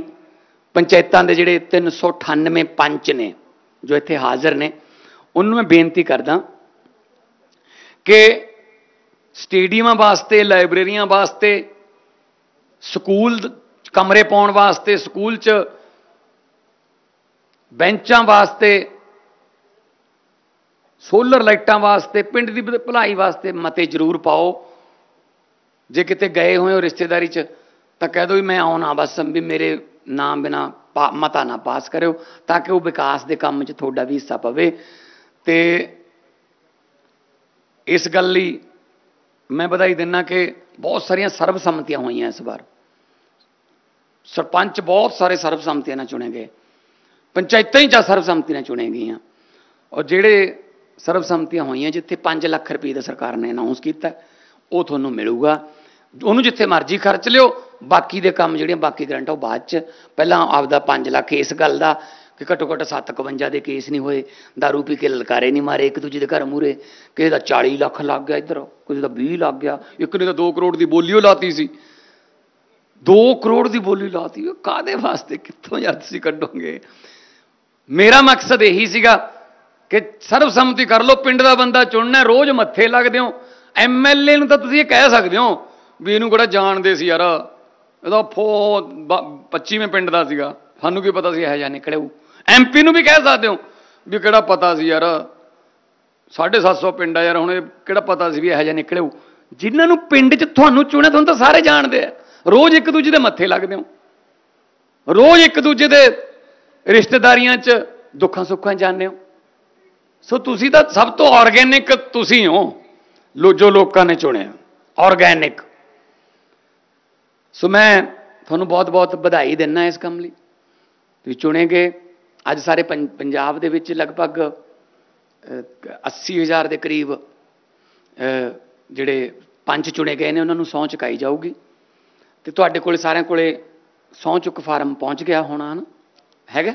ਪੰਚਾਇਤਾਂ ਦੇ ਜਿਹੜੇ 398 ਪੰਚ ਨੇ, ਜੋ ਇੱਥੇ ਹਾਜ਼ਰ ਨੇ, ਉਹਨੂੰ ਮੈਂ ਬੇਨਤੀ ਕਰਦਾ ਕਿ ਸਟੇਡੀਅਮਾਂ ਵਾਸਤੇ, ਲਾਇਬ੍ਰੇਰੀਆਂ ਵਾਸਤੇ, ਸਕੂਲ ਕਮਰੇ ਪਾਉਣ ਵਾਸਤੇ, ਸਕੂਲ 'ਚ ਬੈਂਚਾਂ ਵਾਸਤੇ ਸੋਲਰ ਲਾਈਟਾਂ ਵਾਸਤੇ, ਪਿੰਡ ਦੀ ਭਲਾਈ ਵਾਸਤੇ ਮਤੇ ਜ਼ਰੂਰ ਪਾਓ। ਜੇ ਕਿਤੇ ਗਏ ਹੋਏ ਹੋ ਰਿਸ਼ਤੇਦਾਰੀ 'ਚ, ਤਾਂ ਕਹਿ ਦਿਓ ਵੀ ਮੈਂ ਆਉਣਾ, ਬਸ ਵੀ ਮੇਰੇ ਨਾਮ ਬਿਨਾ ਮਤਾ ਨਾ ਪਾਸ ਕਰਿਓ, ਤਾਂ ਕਿ ਉਹ ਵਿਕਾਸ ਦੇ ਕੰਮ 'ਚ ਤੁਹਾਡਾ ਵੀ ਹਿੱਸਾ ਪਵੇ। ਤੇ ਇਸ ਗੱਲ ਲਈ ਮੈਂ ਵਧਾਈ ਦਿੰਨਾ ਕਿ ਬਹੁਤ ਸਾਰੀਆਂ ਸਰਬਸੰਮਤੀਆਂ ਹੋਈਆਂ ਇਸ ਵਾਰ। ਸਰਪੰਚ ਬਹੁਤ ਸਾਰੇ ਸਰਬਸੰਮਤੀਆਂ ਨਾਲ ਚੁਣੇ ਗਏ। ਪੰਚਾਇਤਾਂ ਹੀ ਜਾਂ ਸਰਬਸੰਮਤੀ ਨਾਲ ਚੁਣੇ ਗਈਆਂ। ਔਰ ਜਿਹੜੇ ਸਰਬਸੰਮਤੀਆਂ ਹੋਈਆਂ ਜਿੱਥੇ 5 ਲੱਖ ਰੁਪਏ ਦਾ ਸਰਕਾਰ ਨੇ ਅਨਾਉਂਸ ਕੀਤਾ, ਉਹ ਤੁਹਾਨੂੰ ਮਿਲੂਗਾ। ਉਹਨੂੰ ਜਿੱਥੇ ਮਰਜ਼ੀ ਖਰਚ ਲਿਓ, ਬਾਕੀ ਦੇ ਕੰਮ ਜਿਹੜੀਆਂ ਬਾਕੀ ਗਰੰਟ ਉਹ ਬਾਅਦ ਚ। ਪਹਿਲਾਂ ਆਪਦਾ 5 ਲੱਖ ਇਸ ਗੱਲ ਦਾ ਕਿ ਘੱਟੋ ਘੱਟ 751 ਦੇ ਕੇਸ ਨਹੀਂ ਹੋਏ, दारू ਪੀ ਕੇ ਲਲਕਾਰੇ ਨਹੀਂ ਮਾਰੇ, ਇੱਕ ਦੂਜੇ ਦੇ ਘਰ ਮੂਰੇ। ਕਿਸੇ ਦਾ 40 ਲੱਖ ਲੱਗ ਗਿਆ ਇੱਧਰ, ਕਿਸੇ ਦਾ 20 ਲੱਗ ਗਿਆ। ਇੱਕ ਨੇ ਤਾਂ 2 ਕਰੋੜ ਦੀ ਬੋਲੀ ਉਹ ਲਾਤੀ ਸੀ। 2 ਕਰੋੜ ਦੀ ਬੋਲੀ ਲਾਤੀ, ਉਹ ਕਾਦੇ ਵਾਸਤੇ, ਕਿੱਥੋਂ ਯਾਰ ਤੁਸੀਂ ਕੱਢੋਗੇ? ਮੇਰਾ ਮਕਸਦ ਇਹੀ ਸੀਗਾ ਕਿ ਸਰਬਸੰਮਤੀ ਕਰ ਲਓ, ਪਿੰਡ ਦਾ ਬੰਦਾ ਚੁਣਨਾ ਰੋਜ਼ ਮੱਥੇ ਲੱਗਦੇ ਹੋ। ਐਮਐਲਏ ਨੂੰ ਤਾਂ ਤੁਸੀਂ ਇਹ ਕਹਿ ਸਕਦੇ ਹੋ ਵੀ ਇਹਨੂੰ ਕਿਹੜਾ ਜਾਣਦੇ ਸੀ ਯਾਰ। ਇਹਦਾ ਫੋ 25ਵੇਂ ਪਿੰਡ ਦਾ ਸੀਗਾ। ਸਾਨੂੰ ਕੀ ਪਤਾ ਸੀ ਇਹ ਜਿਹਾ ਨਿਕਲਿਓ ਐਮਪੀ ਨੂੰ ਵੀ ਕਹਿ ਸਕਦੇ ਹੋ ਵੀ ਕਿਹੜਾ ਪਤਾ ਸੀ ਯਾਰ। 750 ਪਿੰਡ ਆ ਯਾਰ, ਹੁਣ ਇਹ ਕਿਹੜਾ ਪਤਾ ਸੀ ਵੀ ਇਹ ਜਿਹਾ ਨਿਕਲਿਓ ਜਿਨ੍ਹਾਂ ਨੂੰ ਪਿੰਡ 'ਚ ਤੁਹਾਨੂੰ ਚੁਣਿਆ, ਤੁਹਾਨੂੰ ਤਾਂ ਸਾਰੇ ਜਾਣਦੇ ਆ। ਰੋਜ਼ ਇੱਕ ਦੂਜੇ ਦੇ ਮੱਥੇ ਲੱਗਦੇ ਹੋ। ਰੋਜ਼ ਇੱਕ ਦੂਜੇ ਦੇ ਰਿਸ਼ਤੇਦਾਰੀਆਂ 'ਚ ਦੁੱਖਾਂ ਸੁੱਖਾਂ 'ਚ ਜਾਂਦੇ ਹੋ। ਸੋ ਤੁਸੀਂ ਤਾਂ ਸਭ ਤੋਂ ਆਰਗੈਨਿਕ ਤੁਸੀਂ ਹੋ। ਲੋ ਜੋ ਲੋਕਾਂ ਨੇ ਚੁਣਿਆ ਆਰਗੈਨਿਕ ਸੋ ਮੈਂ ਤੁਹਾਨੂੰ ਬਹੁਤ-ਬਹੁਤ ਵਧਾਈ ਦਿੰਦਾ ਇਸ ਕੰਮ ਲਈ। ਤੁਸੀਂ ਚੁਣੇ ਗਏ ਅੱਜ ਸਾਰੇ ਪੰ- ਪੰਜਾਬ ਦੇ ਵਿੱਚ ਲਗਭਗ ਅਹ, 80000 ਦੇ ਕਰੀਬ ਜਿਹੜੇ ਪੰਜ ਚੁਣੇ ਗਏ ਨੇ ਉਹਨਾਂ ਨੂੰ ਸਹੁੰ ਚੁਕਾਈ ਜਾਊਗੀ। ਤੇ ਤੁਹਾਡੇ ਕੋਲੇ ਸਾਰਿਆਂ ਕੋਲੇ ਸਹੁੰ ਚੁੱਕ ਫਾਰਮ ਪਹੁੰਚ ਗਿਆ ਹੋਣਾ ਹਨ? ਹੈਗਾ?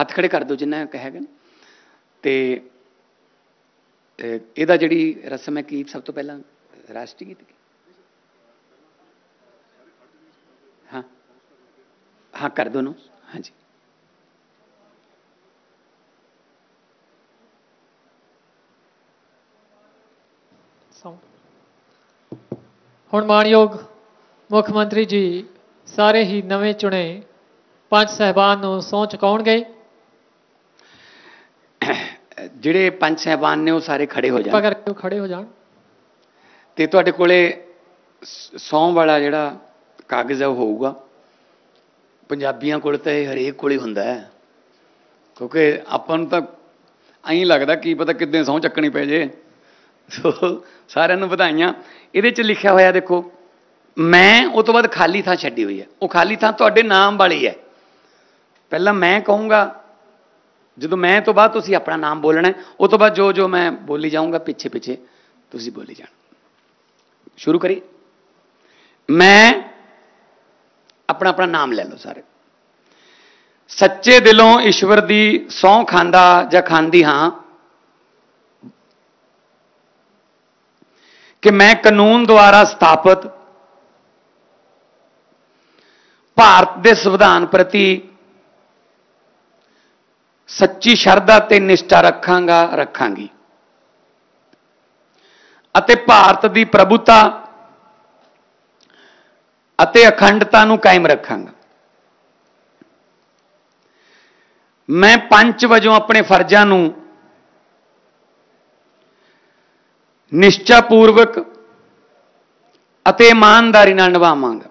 ਹੱਥ ਖੜੇ ਕਰ ਦਿਓ ਜਿੰਨਾ ਕੁ ਹੈਗਾ ਨਾ। ਤੇ ਇਹਦਾ ਜਿਹੜੀ ਰਸਮ ਹੈ ਕੀ ਸਭ ਤੋਂ ਪਹਿਲਾਂ? ਰਾਸ਼ਟਰੀ ਗੀਤ ਹਾਂ। ਹਾਂ, ਕਰ ਦੋ ਨੂੰ। ਹਾਂਜੀ। ਹੁਣ ਮਾਨਯੋਗ ਮੁੱਖ ਮੰਤਰੀ ਜੀ, ਸਾਰੇ ਹੀ ਨਵੇਂ ਚੁਣੇ ਪੰਜ ਸਹਿਬਾਨ ਨੂੰ ਸਹੁੰ ਚੁਕਾਉਣਗੇ। ਜਿਹੜੇ ਪੰਜ ਸਹਿਬਾਨ ਨੇ ਉਹ ਸਾਰੇ ਖੜੇ ਹੋ ਕਿਰਪਾ ਜਾਣ ਕਰਕੇ ਉਹ ਖੜੇ ਹੋ ਜਾਣ। ਤੇ ਤੁਹਾਡੇ ਕੋਲੇ ਸੌਂ ਵਾਲਾ ਜਿਹੜਾ ਕਾਗਜ਼ ਹੈ ਉਹ ਹੋਊਗਾ। ਪੰਜਾਬੀਆਂ ਕੋਲ ਤਾਂ ਇਹ ਹਰੇਕ ਕੋਲ ਹੀ ਹੁੰਦਾ ਹੈ। ਕਿਉਂਕਿ ਆਪਾਂ ਨੂੰ ਤਾਂ ਐਂ ਲੱਗਦਾ ਕੀ ਪਤਾ ਕਿੱਦਾਂ ਸਹੁੰ ਚੱਕਣੀ ਪੈ ਜੇ। ਸੋ ਸਾਰਿਆਂ ਨੂੰ ਵਧਾਈਆਂ। ਇਹਦੇ 'ਚ ਲਿਖਿਆ ਹੋਇਆ ਦੇਖੋ ਮੈਂ ਉਹ ਤੋਂ ਬਾਅਦ ਖਾਲੀ ਥਾਂ ਛੱਡੀ ਹੋਈ ਹੈ। ਉਹ ਖਾਲੀ ਥਾਂ ਤੁਹਾਡੇ ਨਾਮ ਵਾਲੀ ਹੈ। ਪਹਿਲਾਂ ਮੈਂ ਕਹੂੰਗਾ ਜਦੋਂ ਮੈਂ ਤੋਂ ਬਾਅਦ ਤੁਸੀਂ ਆਪਣਾ ਨਾਮ ਬੋਲਣਾ ਉਹ ਤੋਂ ਬਾਅਦ ਜੋ ਜੋ ਮੈਂ ਬੋਲੀ ਜਾਊਂਗਾ, ਪਿੱਛੇ ਪਿੱਛੇ ਤੁਸੀਂ ਬੋਲੀ ਜਾਣਾ। ਸ਼ੁਰੂ ਕਰੀ ਮੈਂ ਆਪਣਾ ਆਪਣਾ ਨਾਮ ਲੈ ਲਓ ਸਾਰੇ। ਸੱਚੇ ਦਿਲੋਂ ਈਸ਼ਵਰ ਦੀ ਸਹੁੰ ਖਾਂਦਾ ਜਾਂ ਖਾਂਦੀ ਹਾਂ ਕਿ ਮੈਂ ਕਾਨੂੰਨ ਦੁਆਰਾ ਸਥਾਪਿਤ ਭਾਰਤ ਦੇ ਸੰਵਿਧਾਨ ਪ੍ਰਤੀ ਸੱਚੀ ਸ਼ਰਧਾ ਤੇ ਨਿਸ਼ਠਾ ਰੱਖਾਂਗਾ, ਰੱਖਾਂਗੀ। ਅਤੇ ਭਾਰਤ ਦੀ ਪ੍ਰਭੂਤਾ ਅਤੇ ਅਖੰਡਤਾ ਨੂੰ ਕਾਇਮ ਰੱਖਾਂਗਾ। ਮੈਂ ਪੰਚ ਵਜੋਂ ਆਪਣੇ ਫਰਜ਼ਾਂ ਨੂੰ ਨਿਸ਼ਚਾ ਪੂਰਵਕ ਅਤੇ ਇਮਾਨਦਾਰੀ ਨਾਲ ਨਿਭਾਵਾਂਗਾ।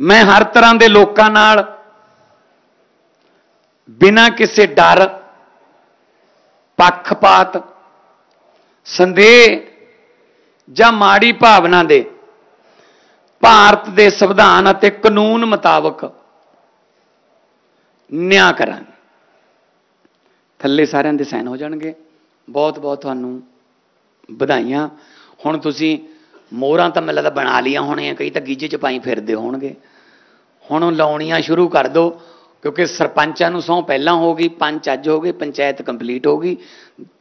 ਮੈਂ ਹਰ ਤਰ੍ਹਾਂ ਦੇ ਲੋਕਾਂ ਨਾਲ ਬਿਨਾਂ ਕਿਸੇ ਡਰ, ਪੱਖਪਾਤ, ਸੰਦੇਹ ਜਾਂ ਮਾੜੀ ਭਾਵਨਾ ਦੇ ਭਾਰਤ ਦੇ ਸੰਵਿਧਾਨ ਅਤੇ ਕਾਨੂੰਨ ਮੁਤਾਬਕ ਨਿਆਂ ਕਰਾਂਗੇ। ਥੱਲੇ ਸਾਰਿਆਂ ਦੇ ਸਾਈਨ ਹੋ ਜਾਣਗੇ। ਬਹੁਤ ਬਹੁਤ ਤੁਹਾਨੂੰ ਵਧਾਈਆਂ। ਹੁਣ ਤੁਸੀਂ ਮੋਹਰਾਂ ਤਾਂ ਮੈਨੂੰ ਲੱਗਦਾ ਬਣਾ ਲੀਆਂ ਹੋਣੀਆਂ, ਕਈ ਤਾਂ ਗੀਜੇ ਚ ਪਾਈ ਫਿਰਦੇ ਹੋਣਗੇ। ਹੁਣ ਲਾਉਣੀਆਂ ਸ਼ੁਰੂ ਕਰ ਦਿਓ। ਕਿਉਂਕਿ ਸਰਪੰਚਾਂ ਨੂੰ ਸਹੁੰ ਪਹਿਲਾਂ ਹੋ ਗਈ, ਪੰਚ ਅੱਜ ਹੋ ਗਏ, ਪੰਚਾਇਤ ਕੰਪਲੀਟ ਹੋ ਗਈ।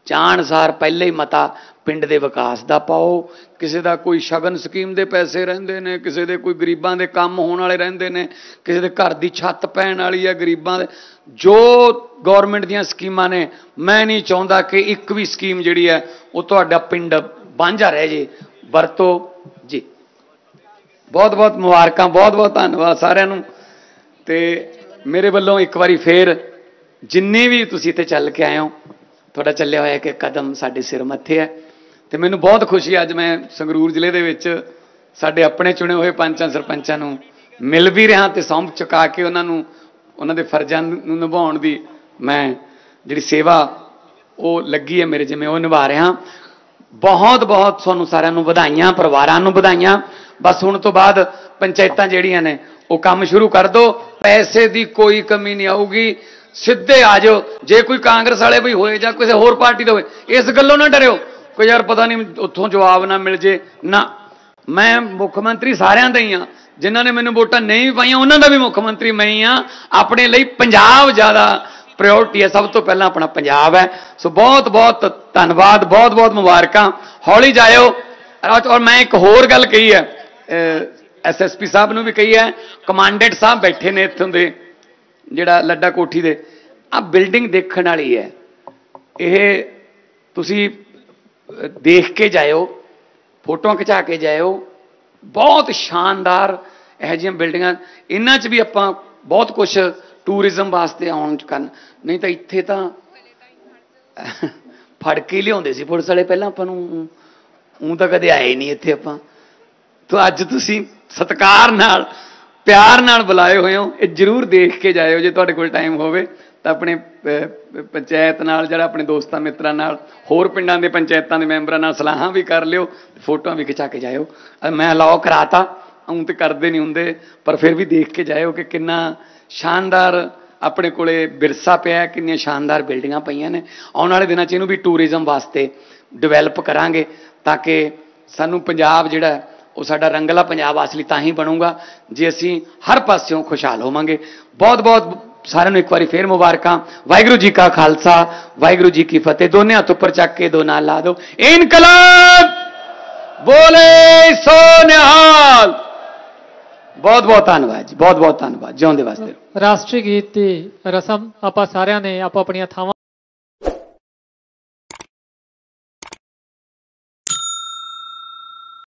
ਚਾਣਸਾਰ ਪਹਿਲੇ ਹੀ ਮਤਾ ਪਿੰਡ ਦੇ ਵਿਕਾਸ ਦਾ ਪਾਓ। ਕਿਸੇ ਦਾ ਕੋਈ ਸ਼ਗਨ ਸਕੀਮ ਦੇ ਪੈਸੇ ਰਹਿੰਦੇ ਨੇ, ਕਿਸੇ ਦੇ ਕੋਈ ਗਰੀਬਾਂ ਦੇ ਕੰਮ ਹੋਣ ਵਾਲੇ ਰਹਿੰਦੇ ਨੇ, ਕਿਸੇ ਦੇ ਘਰ ਦੀ ਛੱਤ ਪੈਣ ਵਾਲੀ ਹੈ ਗਰੀਬਾਂ ਦੇ। ਜੋ ਗਵਰਨਮੈਂਟ ਦੀਆਂ ਸਕੀਮਾਂ ਨੇ, ਮੈਂ ਨਹੀਂ ਚਾਹੁੰਦਾ ਕਿ ਇੱਕ ਵੀ ਸਕੀਮ ਜਿਹੜੀ ਹੈ, ਉਹ ਤੁਹਾਡਾ ਪਿੰਡ ਵਾਂਝਾ ਰਹਿ ਜੇ। ਵਰਤੋ ਜੀ। ਬਹੁਤ ਬਹੁਤ ਮੁਬਾਰਕਾਂ ਬਹੁਤ ਬਹੁਤ ਧੰਨਵਾਦ ਸਾਰਿਆਂ ਨੂੰ। ਤੇ ਮੇਰੇ ਵੱਲੋਂ ਇੱਕ ਵਾਰੀ ਫੇਰ ਜਿੰਨੇ ਵੀ ਤੁਸੀਂ ਇੱਥੇ ਚੱਲ ਕੇ ਆਏ ਹੋ, ਤੁਹਾਡਾ ਚੱਲਿਆ ਹੋਇਆ ਕਿ ਕਦਮ ਸਾਡੇ ਸਿਰ ਮੱਥੇ ਹੈ। ਤੇ ਮੈਨੂੰ ਬਹੁਤ ਖੁਸ਼ੀ ਅੱਜ ਮੈਂ ਸੰਗਰੂਰ ਜ਼ਿਲ੍ਹੇ ਦੇ ਵਿੱਚ ਸਾਡੇ ਆਪਣੇ ਚੁਣੇ ਹੋਏ ਪੰਚਾਂ ਸਰਪੰਚਾਂ ਨੂੰ ਮਿਲ ਵੀ ਰਿਹਾ ਤੇ ਸੌਂਪ ਚੁਕਾ ਕੇ ਉਹਨਾਂ ਨੂੰ, ਉਹਨਾਂ ਦੇ ਫਰਜ਼ਾਂ ਨੂੰ ਨਿਭਾਉਣ ਦੀ ਮੈਂ ਜਿਹੜੀ ਸੇਵਾ ਉਹ ਲੱਗੀ ਹੈ ਮੇਰੇ ਜਿਵੇਂ ਉਹ ਨਿਭਾ ਰਿਹਾ। ਬਹੁਤ ਬਹੁਤ ਤੁਹਾਨੂੰ ਸਾਰਿਆਂ ਨੂੰ ਵਧਾਈਆਂ, ਪਰਿਵਾਰਾਂ ਨੂੰ ਵਧਾਈਆਂ। ਬਸ ਹੁਣ ਤੋਂ ਬਾਅਦ ਪੰਚਾਇਤਾਂ ਜਿਹੜੀਆਂ ਨੇ ਉਹ ਕੰਮ ਸ਼ੁਰੂ ਕਰ ਦਿਓ ਪੈਸੇ ਦੀ ਕੋਈ ਕਮੀ ਨਹੀਂ ਆਊਗੀ, ਸਿੱਧੇ ਆ ਜਾਓ। ਜੇ ਕੋਈ ਕਾਂਗਰਸ ਵਾਲੇ ਵੀ ਹੋਏ ਜਾਂ ਕਿਸੇ ਹੋਰ ਪਾਰਟੀ ਦਾ ਹੋਏ, ਇਸ ਗੱਲੋਂ ਨਾ ਡਰਿਓ ਕੋਈ ਯਾਰ ਪਤਾ ਨਹੀਂ ਉੱਥੋਂ ਜਵਾਬ ਨਾ ਮਿਲ ਜੇ। ਨਾ। ਮੈਂ ਮੁੱਖ ਮੰਤਰੀ ਸਾਰਿਆਂ ਦਾ ਹੀ ਆ ਜਿਨ੍ਹਾਂ ਨੇ ਮੈਨੂੰ ਵੋਟਾਂ ਨਹੀਂ ਵੀ ਪਾਈਆਂ, ਉਹਨਾਂ ਦਾ ਵੀ ਮੁੱਖ ਮੰਤਰੀ ਮੈਂ ਹੀ ਆ ਆਪਣੇ ਲਈ ਪੰਜਾਬ ਜ਼ਿਆਦਾ ਪ੍ਰਾਇੋਰਟੀ ਹੈ, ਸਭ ਤੋਂ ਪਹਿਲਾਂ ਆਪਣਾ ਪੰਜਾਬ ਹੈ। ਸੋ ਬਹੁਤ ਬਹੁਤ ਧੰਨਵਾਦ, ਬਹੁਤ ਬਹੁਤ ਮੁਬਾਰਕਾਂ। ਹੌਲੀ ਜਾਇਓ। ਔਰ ਮੈਂ ਇੱਕ ਹੋਰ ਗੱਲ ਕਹੀ ਹੈ ਐਸਐਸਪੀ ਸਾਹਿਬ ਨੂੰ ਵੀ ਕਹੀ ਹੈ ਕਮਾਂਡੈਂਟ ਸਾਹਿਬ ਬੈਠੇ ਨੇ ਇੱਥੋਂ ਦੇ, ਜਿਹੜਾ ਲੱਡਾ ਕੋਠੀ ਦੇ। ਆ ਬਿਲਡਿੰਗ ਦੇਖਣ ਵਾਲੀ ਹੈ। ਇਹ ਤੁਸੀਂ ਦੇਖ ਕੇ ਜਾਇਓ, ਫੋਟੋਆਂ ਖਿਚਾ ਕੇ ਜਾਇਓ। ਬਹੁਤ ਸ਼ਾਨਦਾਰ ਇਹੋ ਜਿਹੀਆਂ ਬਿਲਡਿੰਗਾਂ ਇਹਨਾਂ 'ਚ ਵੀ ਆਪਾਂ ਬਹੁਤ ਕੁਝ ਟੂਰਿਜ਼ਮ ਵਾਸਤੇ ਆਉਣ ਚ ਕਰਨ। ਨਹੀਂ ਤਾਂ ਇੱਥੇ ਤਾਂ *laughs* ਫੜ ਕੇ ਲਿਆਉਂਦੇ ਸੀ। ਪੁਲਿਸ ਵਾਲੇ ਪਹਿਲਾਂ ਆਪਾਂ ਨੂੰ ਉਹ ਤਾਂ ਕਦੇ ਆਏ ਨਹੀਂ ਇੱਥੇ ਆਪਾਂ। ਤੋ ਅੱਜ ਤੁਸੀਂ ਸਤਿਕਾਰ ਨਾਲ, ਪਿਆਰ ਨਾਲ ਬੁਲਾਏ ਹੋਏ ਹੋ, ਇਹ ਜਰੂਰ ਦੇਖ ਕੇ ਜਾਇਓ ਜੇ ਤੁਹਾਡੇ ਕੋਲ ਟਾਈਮ ਹੋਵੇ। ਤਾਂ ਆਪਣੇ ਪੰਚਾਇਤ ਨਾਲ, ਜਿਹੜਾ ਆਪਣੇ ਦੋਸਤਾਂ ਮਿੱਤਰਾਂ ਨਾਲ, ਹੋਰ ਪਿੰਡਾਂ ਦੇ ਪੰਚਾਇਤਾਂ ਦੇ ਮੈਂਬਰਾਂ ਨਾਲ ਸਲਾਹਾਂ ਵੀ ਕਰ ਲਿਓ ਫੋਟੋਆਂ ਵੀ ਖਿਚਾ ਕੇ ਜਾਇਓ। ਮੈਂ ਅਲਾਓ ਕਰਾਤਾ, ਉਂ ਤੇ ਕਰਦੇ ਨਹੀਂ ਹੁੰਦੇ, ਪਰ ਫਿਰ ਵੀ ਦੇਖ ਕੇ ਜਾਇਓ ਕਿ ਕਿੰਨਾ ਸ਼ਾਨਦਾਰ ਆਪਣੇ ਕੋਲੇ ਵਿਰਸਾ ਪਿਆ ਕਿੰਨੀਆਂ ਸ਼ਾਨਦਾਰ ਬਿਲਡਿੰਗਾਂ ਪਈਆਂ ਨੇ। ਆਉਣ ਵਾਲੇ ਦਿਨਾਂ 'ਚ ਇਹਨੂੰ ਵੀ ਟੂਰਿਜ਼ਮ ਵਾਸਤੇ ਡਿਵੈਲਪ ਕਰਾਂਗੇ, ਤਾਂ ਕਿ ਸਾਨੂੰ ਪੰਜਾਬ ਜਿਹੜਾ ਉਹ ਸਾਡਾ ਰੰਗਲਾ ਪੰਜਾਬ ਅਸਲੀ ਤਾਂ ਹੀ ਬਣੂਗਾ ਜੇ ਅਸੀਂ ਹਰ ਪਾਸਿਓਂ ਖੁਸ਼ਹਾਲ ਹੋਵਾਂਗੇ। ਬਹੁਤ ਬਹੁਤ ਸਾਰਿਆਂ ਨੂੰ ਇੱਕ ਵਾਰੀ ਫੇਰ ਮੁਬਾਰਕਾਂ। ਵਾਹਿਗੁਰੂ ਜੀ ਕਾ ਖਾਲਸਾ, ਵਾਹਿਗੁਰੂ ਜੀ ਕੀ ਫਤਿਹ। ਦੋਨੇ ਹੱਥ ਉੱਪਰ ਚੱਕ ਕੇ ਦੋ ਨਾਲ ਲਾ ਦਿਓ। ਇਨਕਲਾਬ! ਬੋਲੇ ਸੋ ਨਿਹਾਲ! ਬਹੁਤ ਬਹੁਤ ਧੰਨਵਾਦ ਜੀ, ਬਹੁਤ ਬਹੁਤ ਧੰਨਵਾਦ। ਜਿਉਂਦੇ ਵਾਸਤੇ ਰਾਸ਼ਟਰੀ ਗੀਤ ਦੀ ਰਸਮ ਆਪਾਂ ਸਾਰਿਆਂ ਨੇ ਆਪੋ ਆਪਣੀਆਂ ਥਾਵਾਂ